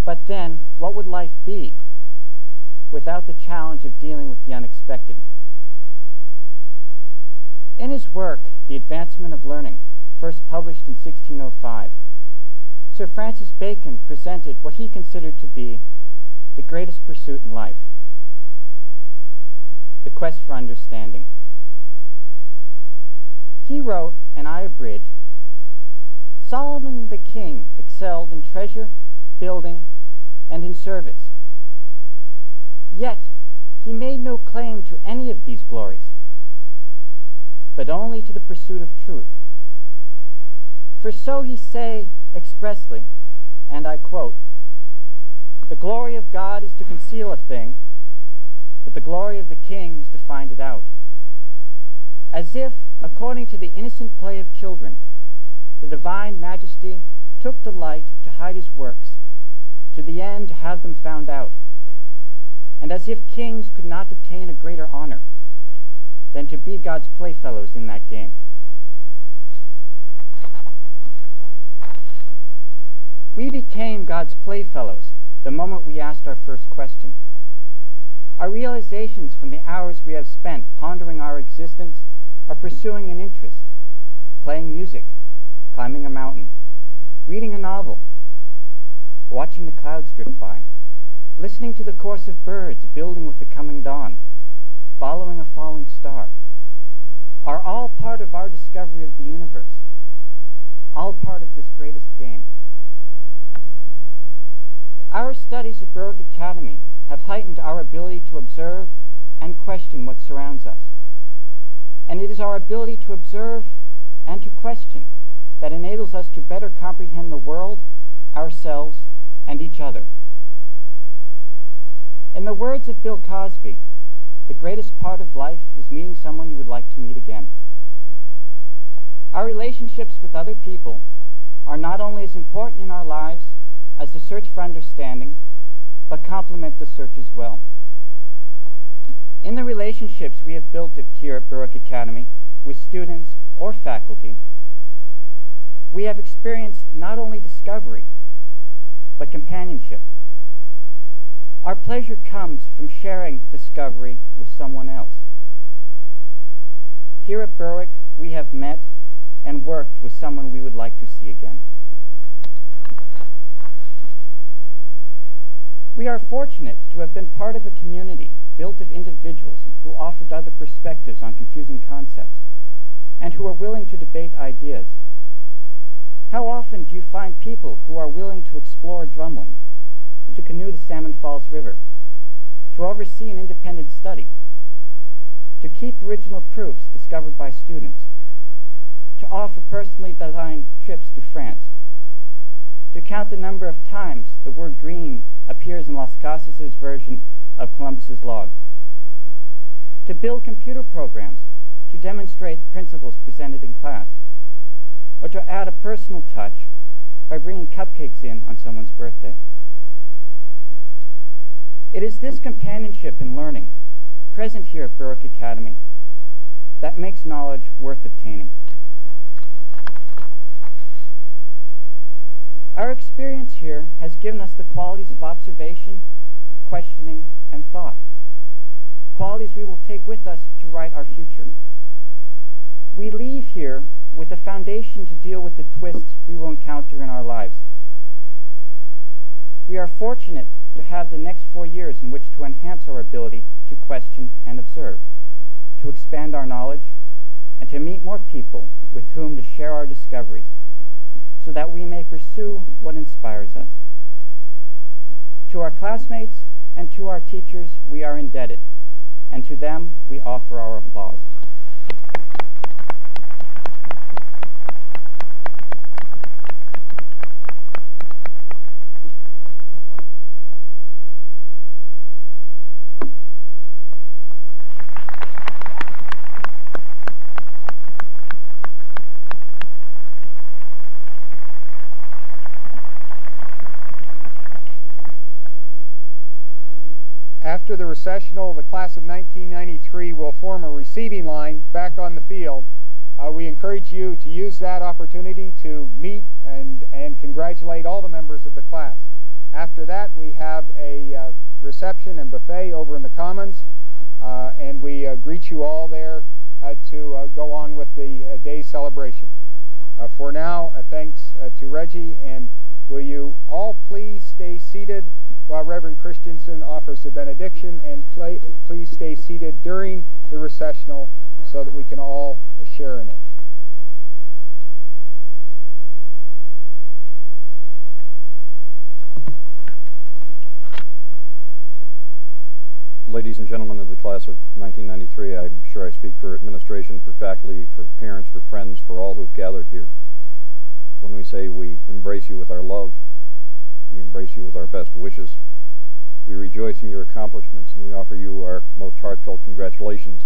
S5: But then, what would life be without the challenge of dealing with the unexpected? In his work, The Advancement of Learning, first published in 1605, Sir Francis Bacon presented what he considered to be the greatest pursuit in life the quest for understanding. He wrote, and I abridge Solomon the king excelled in treasure, building, and in service. Yet he made no claim to any of these glories, but only to the pursuit of truth. For so he say expressly, and I quote, The glory of God is to conceal a thing, but the glory of the king is to find it out. As if, according to the innocent play of children, the divine majesty took delight to hide his works, to the end to have them found out, and as if kings could not obtain a greater honor than to be God's playfellows in that game. We became God's playfellows the moment we asked our first question. Our realizations from the hours we have spent pondering our existence are pursuing an interest, playing music, climbing a mountain, reading a novel, watching the clouds drift by, listening to the chorus of birds building with the coming dawn, following a falling star, are all part of our discovery of the universe, all part of this greatest game. Our studies at Berwick Academy have heightened our ability to observe and question what surrounds us. And it is our ability to observe and to question that enables us to better comprehend the world, ourselves, and each other. In the words of Bill Cosby, the greatest part of life is meeting someone you would like to meet again. Our relationships with other people are not only as important in our lives as the search for understanding, but complement the search as well. In the relationships we have built here at Berwick Academy with students or faculty, we have experienced not only discovery, but companionship. Our pleasure comes from sharing discovery with someone else. Here at Berwick, we have met and worked with someone we would like to see again. We are fortunate to have been part of a community built of individuals who offered other perspectives on confusing concepts and who are willing to debate ideas. How often do you find people who are willing to explore drumlin, to canoe the Salmon Falls River, to oversee an independent study, to keep original proofs discovered by students, to offer personally designed trips to France, to count the number of times the word green appears in Las Casas' version of Columbus's log, to build computer programs to demonstrate principles presented in class, or to add a personal touch by bringing cupcakes in on someone's birthday. It is this companionship in learning, present here at Berwick Academy, that makes knowledge worth obtaining. Our experience here has given us the qualities of observation, questioning, and thought, qualities we will take with us to write our future. We leave here with a foundation to deal with the twists we will encounter in our lives. We are fortunate to have the next four years in which to enhance our ability to question and observe, to expand our knowledge, and to meet more people with whom to share our discoveries, so that we may pursue what inspires us. To our classmates and to our teachers, we are indebted, and to them we offer our applause.
S2: After the recessional, the class of 1993 will form a receiving line back on the field. Uh, we encourage you to use that opportunity to meet and, and congratulate all the members of the class. After that, we have a uh, reception and buffet over in the Commons and we uh, greet you all there uh, to uh, go on with the uh, day's celebration. Uh, for now, uh, thanks uh, to Reggie, and will you all please stay seated while Reverend Christensen offers the benediction, and play, please stay seated during the recessional so that we can all share in it.
S1: Ladies and gentlemen of the class of 1993, I'm sure I speak for administration, for faculty, for parents, for friends, for all who've gathered here. When we say we embrace you with our love, we embrace you with our best wishes. We rejoice in your accomplishments and we offer you our most heartfelt congratulations.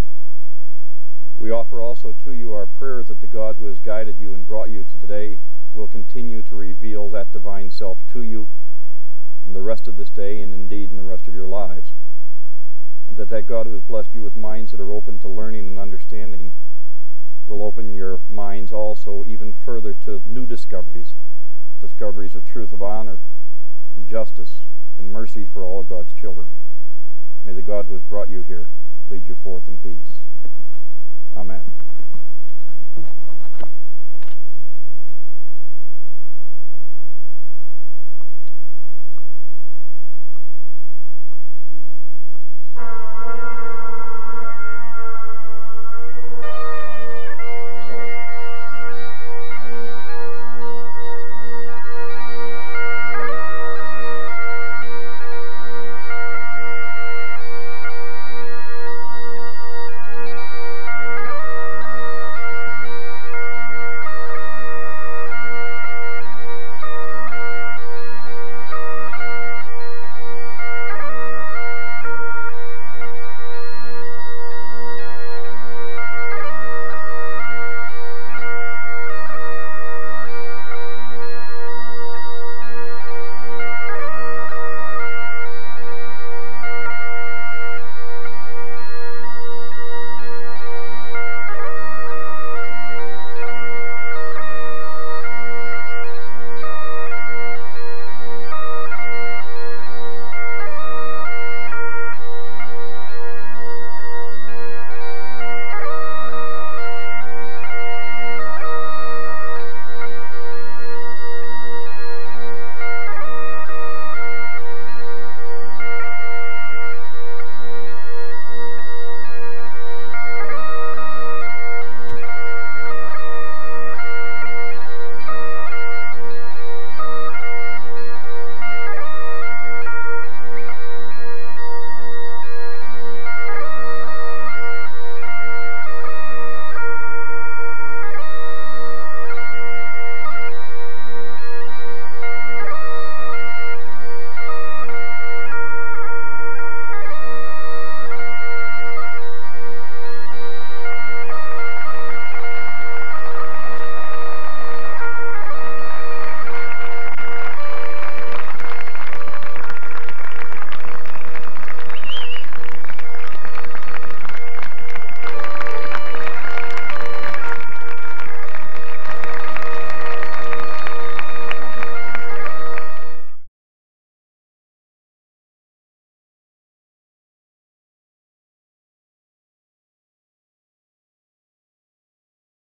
S1: We offer also to you our prayer that the God who has guided you and brought you to today will continue to reveal that divine self to you in the rest of this day and indeed in the rest of your lives that that God who has blessed you with minds that are open to learning and understanding will open your minds also even further to new discoveries, discoveries of truth, of honor, and justice, and mercy for all God's children. May the God who has brought you here lead you forth in peace. Amen.